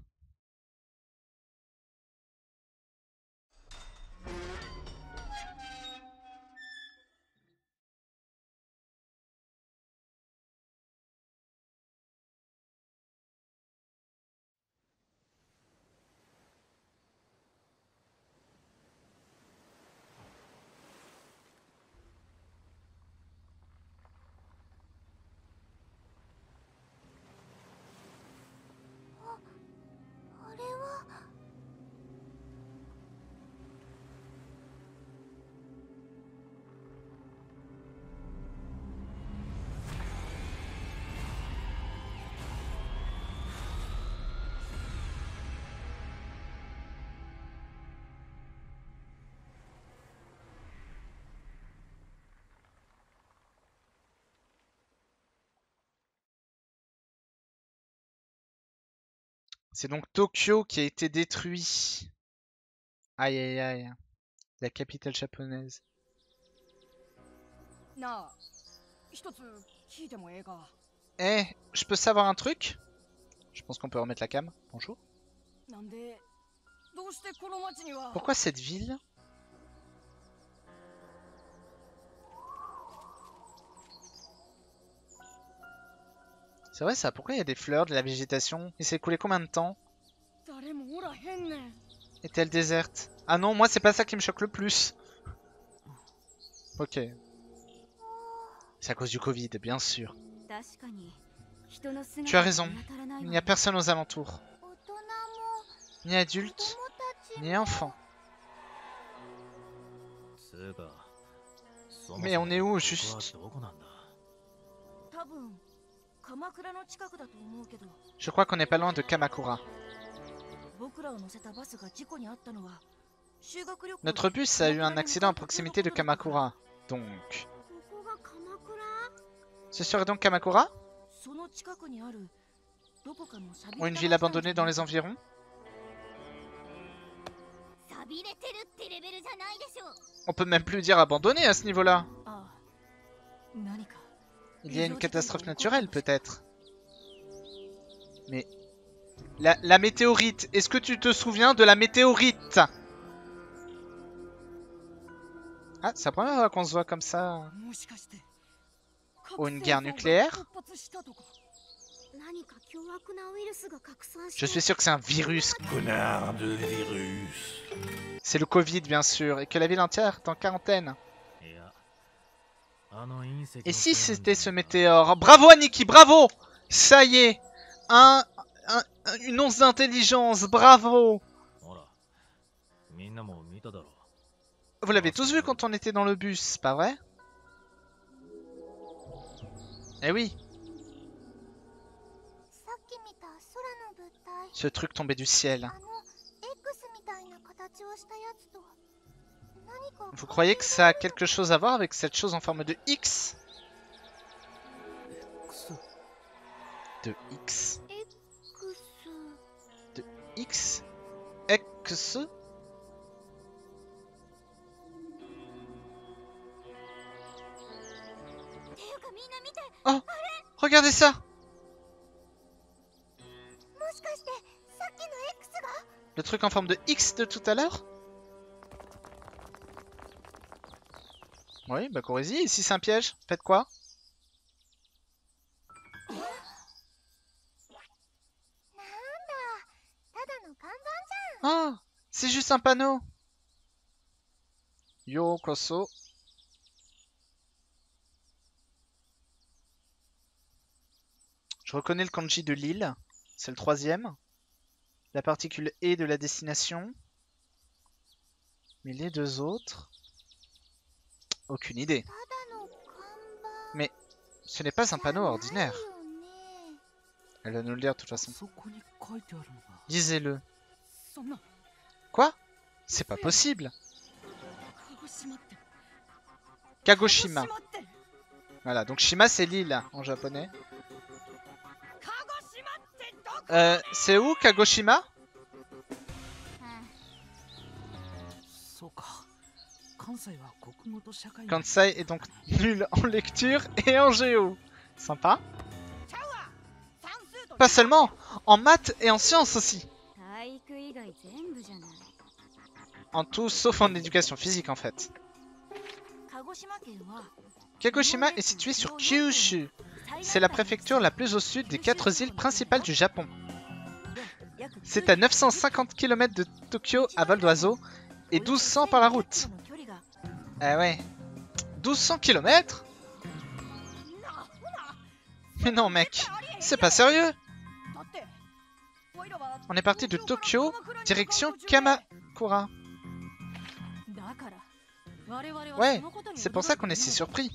C'est donc Tokyo qui a été détruit. Aïe aïe aïe. La capitale japonaise. Eh, je peux savoir un truc? Je pense qu'on peut remettre la cam. Bonjour. Pourquoi cette ville? C'est vrai ça, pourquoi il y a des fleurs, de la végétation? Il s'est écoulé combien de temps? Est-elle déserte? Ah non, moi c'est pas ça qui me choque le plus. Ok. C'est à cause du Covid, bien sûr. Tu as raison, il n'y a personne aux alentours. Ni adultes, ni enfants. Mais on est où, juste? Je crois qu'on n'est pas loin de Kamakura. Notre bus a eu un accident à proximité de Kamakura, donc... Ce serait donc Kamakura? Ou une ville abandonnée dans les environs? On peut même plus dire abandonnée à ce niveau-là. Ah, il y a une catastrophe naturelle peut-être. Mais... La, météorite, est-ce que tu te souviens de la météorite? Ah, c'est la première fois qu'on se voit comme ça. Ou oh, une guerre nucléaire? Je suis sûr que c'est un virus. Connard de virus. C'est le Covid, bien sûr, et que la ville entière est en quarantaine. Et si c'était ce météore? Bravo Aniki, bravo! Ça y est un, Une once d'intelligence, bravo! Vous l'avez tous vu quand on était dans le bus, c'est pas vrai? Eh oui. Ce truc tombé du ciel. Vous croyez que ça a quelque chose à voir avec cette chose en forme de X De X. De X X Oh Regardez ça Le truc en forme de X de tout à l'heure Oui, bah courez-y. C'est un piège, faites quoi? Oh C'est juste un panneau Yo Koso. Je reconnais le kanji de l'île. C'est le troisième. La particule E de la destination. Mais les deux autres... Aucune idée. Mais ce n'est pas un panneau ordinaire. Elle va nous le dire de toute façon. Lisez-le. Quoi? C'est pas possible. Kagoshima. Voilà, donc Shima c'est l'île en japonais. Euh, c'est où Kagoshima? Ah. Kansai est donc nul en lecture et en géo. Sympa. Pas seulement, en maths et en sciences aussi. En tout, sauf en éducation physique en fait. Kagoshima est située sur Kyushu. C'est la préfecture la plus au sud des quatre îles principales du Japon. C'est à 950 km de Tokyo à vol d'oiseau et 1200 par la route. Ah ouais. 1200 km Mais non, mec, c'est pas sérieux. On est parti de Tokyo, direction Kamakura. Ouais, c'est pour ça qu'on est si surpris.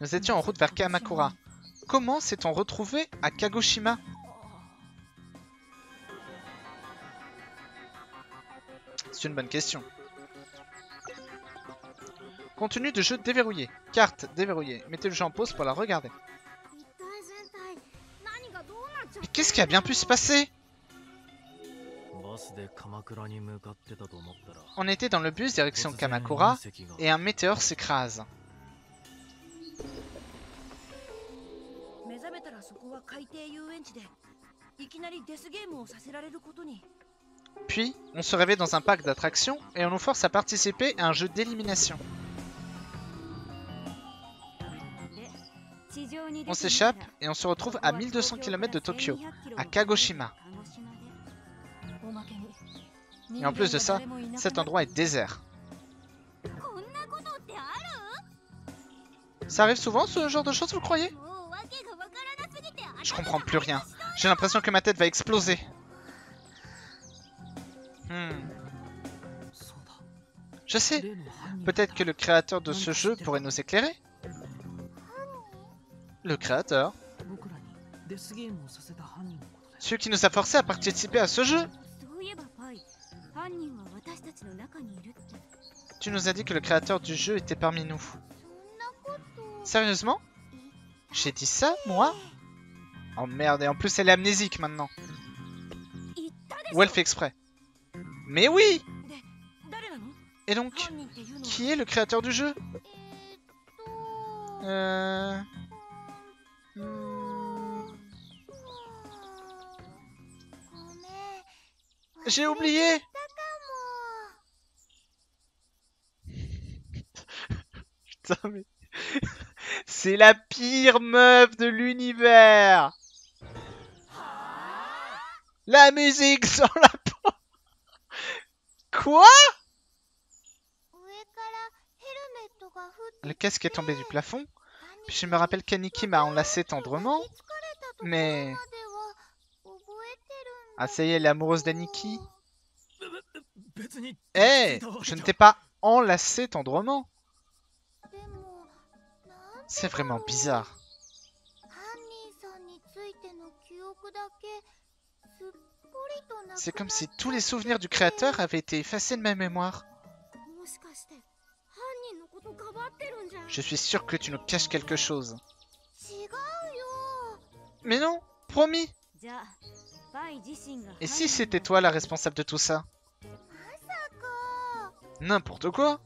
Nous étions en route vers Kamakura. Comment s'est-on retrouvé à Kagoshima? C'est une bonne question. Contenu de jeu déverrouillé. Carte déverrouillée. Mettez le jeu en pause pour la regarder. Mais qu'est-ce qui a bien pu se passer? On était dans le bus direction Kamakura et un météore s'écrase. Puis, on se réveille dans un parc d'attractions et on nous force à participer à un jeu d'élimination. On s'échappe et on se retrouve à 1200 km de Tokyo, à Kagoshima. Et en plus de ça, cet endroit est désert. Ça arrive souvent ce genre de choses, vous croyez? Je comprends plus rien. J'ai l'impression que ma tête va exploser. Hmm. Je sais. Peut-être que le créateur de ce jeu pourrait nous éclairer. Le créateur Celui qui nous a forcés à participer à ce jeu Tu nous as dit que le créateur du jeu était parmi nous. Sérieusement? J'ai dit ça, moi? Oh merde, et en plus elle est amnésique maintenant. Ou elle fait exprès. Mais oui Et donc, qui est le créateur du jeu euh, J'ai oublié. C'est la pire meuf de l'univers. La musique sans la Quoi? Le casque est tombé du plafond. Je me rappelle qu'Aniki m'a enlacé tendrement. Mais... Ah ça y est, elle est amoureuse d'Aniki. Eh Je ne t'ai pas enlacé tendrement. C'est vraiment bizarre. C'est comme si tous les souvenirs du créateur avaient été effacés de ma mémoire. Je suis sûr que tu nous caches quelque chose. Mais non, promis. Et si c'était toi la responsable de tout ça? N'importe quoi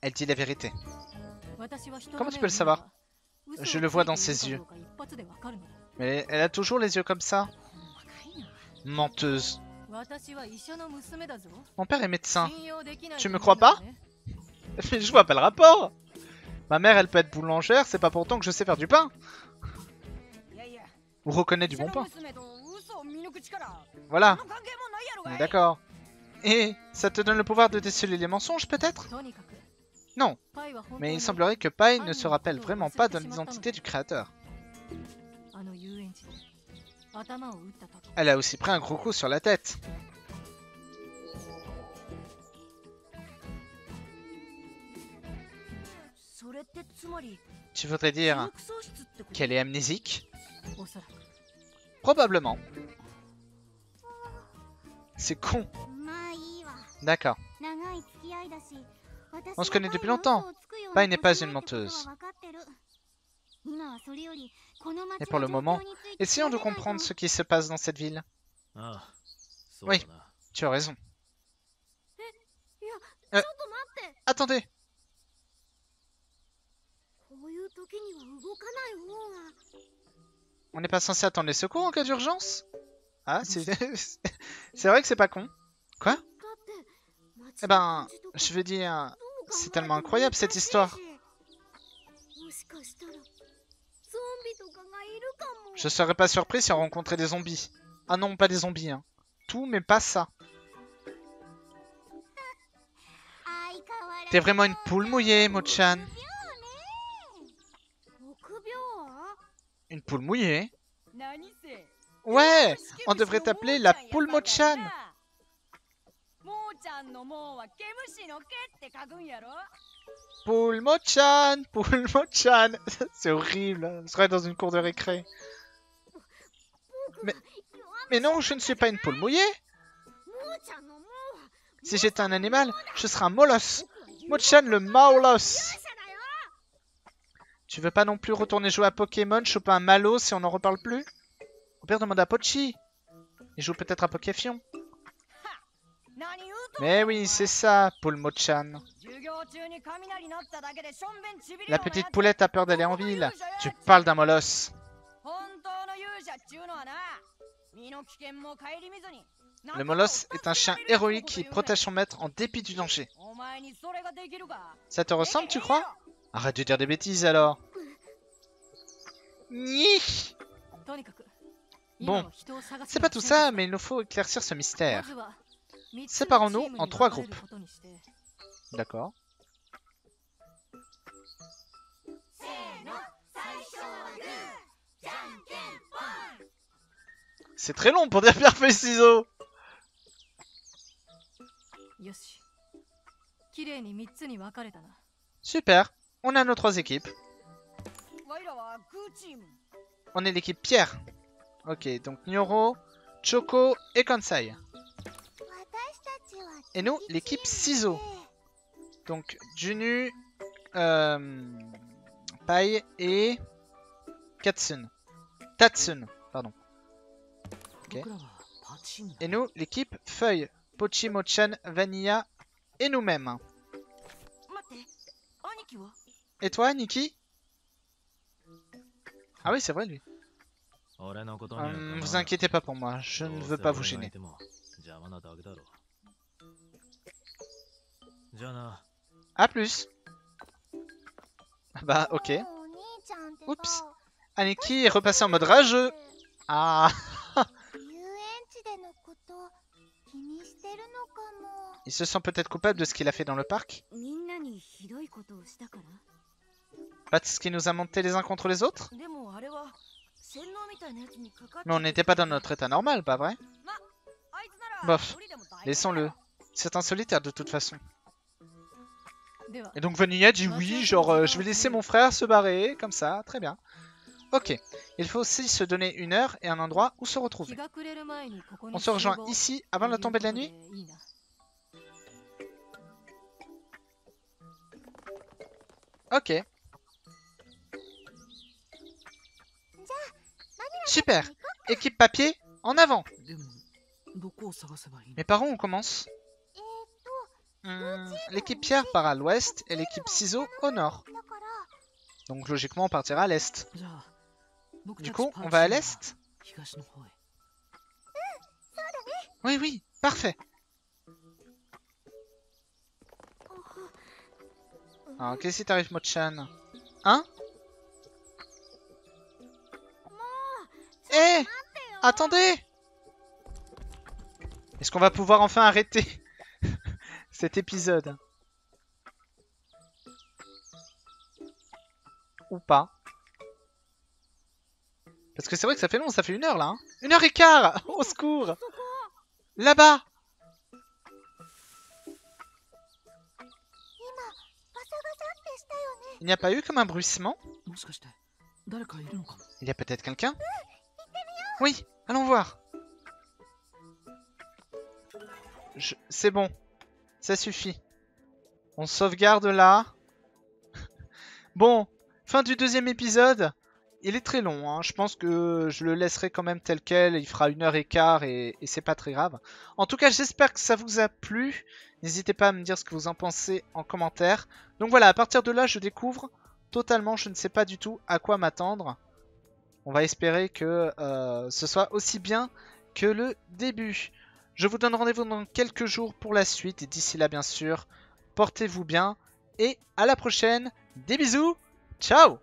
elle dit la vérité. Comment tu peux le savoir? Je le vois dans ses yeux. Mais elle a toujours les yeux comme ça. Menteuse. Mon père est médecin. Tu me crois pas? Je vois pas le rapport. Ma mère, elle peut être boulangère, c'est pas pourtant que je sais faire du pain. Ou reconnaît du bon pain. Voilà. D'accord. Et ça te donne le pouvoir de déceler les mensonges, peut-être? Non, mais il semblerait que Pai ne se rappelle vraiment pas de l'identité du créateur. Elle a aussi pris un gros coup sur la tête. Tu voudrais dire qu'elle est amnésique? Probablement. C'est con. D'accord. On se connaît depuis longtemps. Pai n'est pas une menteuse. Et pour le moment, essayons de comprendre ce qui se passe dans cette ville. Ah, oui, tu as raison. Eh, Attendez On n'est pas censé attendre les secours en cas d'urgence? Ah, c'est vrai que c'est pas con. Quoi? Eh ben, je veux dire, c'est tellement incroyable cette histoire. Je serais pas surpris si on rencontrait des zombies. Ah non, pas des zombies, hein. Tout, mais pas ça. T'es vraiment une poule mouillée, Mochan. Une poule mouillée? Ouais On devrait t'appeler la poule Mochan Pulmo-chan C'est horrible, hein. on serait dans une cour de récré. Mais, non, je ne suis pas une poule mouillée. Si j'étais un animal, je serais un molosse. Mochan le Maulos Tu veux pas non plus retourner jouer à Pokémon, choper un Malo si on n'en reparle plus? Mon père demande à Pochi. Il joue peut-être à Pokéfion. Mais oui, c'est ça, Paul Mochan. La petite poulette a peur d'aller en ville. Tu parles d'un molosse. Le molosse est un chien héroïque qui protège son maître en dépit du danger. Ça te ressemble, tu crois? Arrête de dire des bêtises alors. Ni Bon, c'est pas tout ça, mais il nous faut éclaircir ce mystère. Séparons-nous en trois groupes. D'accord. C'est très long pour dire pierre, feuille, ciseaux Super, on a nos trois équipes. On est l'équipe Pierre. Ok, donc Nyoro, Choco et Kansai. Et nous, l'équipe ciseaux. Donc, Junu, euh, Pai et Katsun. Tatsun, pardon. Et nous, l'équipe feuille. Pochimochan, Vanilla et nous-mêmes. Et toi, Niki? Ah oui, c'est vrai, lui. Hum, vous inquiétez pas pour moi, je ne veux pas vous gêner. A plus. Ah bah, ok. Oups. Aniki est repassé en mode rageux. Ah. Il se sent peut-être coupable de ce qu'il a fait dans le parc. Pas de ce qui nous a monté les uns contre les autres. Mais on n'était pas dans notre état normal, pas vrai? Bah, Bof, laissons-le. C'est un solitaire de toute façon. Et donc Vanilla dit oui, genre je vais laisser mon frère se barrer, comme ça, très bien. Ok, il faut aussi se donner une heure et un endroit où se retrouver. On se rejoint ici avant la tombée de la nuit Ok. Super Équipe papier, en avant Mes parents, on commence L'équipe Pierre part à l'ouest et l'équipe Ciseaux au nord. Donc logiquement, on partira à l'est. Du coup, on va à l'est. Oui, oui, parfait. Alors, qu'est-ce qui t'arrive, Mochan? Hein? Hé eh Attendez Est-ce qu'on va pouvoir enfin arrêter? cet épisode. Ou pas. Parce que c'est vrai que ça fait long, ça fait une heure là. Hein. Une heure et quart Au secours Là-bas Il n'y a pas eu comme un bruissement? Il y a peut-être quelqu'un? Oui, allons voir. C'est bon, ça suffit. On sauvegarde là. bon, fin du deuxième épisode. Il est très long, hein. je pense que je le laisserai quand même tel quel, il fera une heure et quart et, c'est pas très grave. En tout cas, j'espère que ça vous a plu. N'hésitez pas à me dire ce que vous en pensez en commentaire. Donc voilà, à partir de là, je découvre totalement, je ne sais pas du tout à quoi m'attendre. On va espérer que euh, ce soit aussi bien que le début. Je vous donne rendez-vous dans quelques jours pour la suite. Et d'ici là, bien sûr, portez-vous bien. Et à la prochaine. Des bisous. Ciao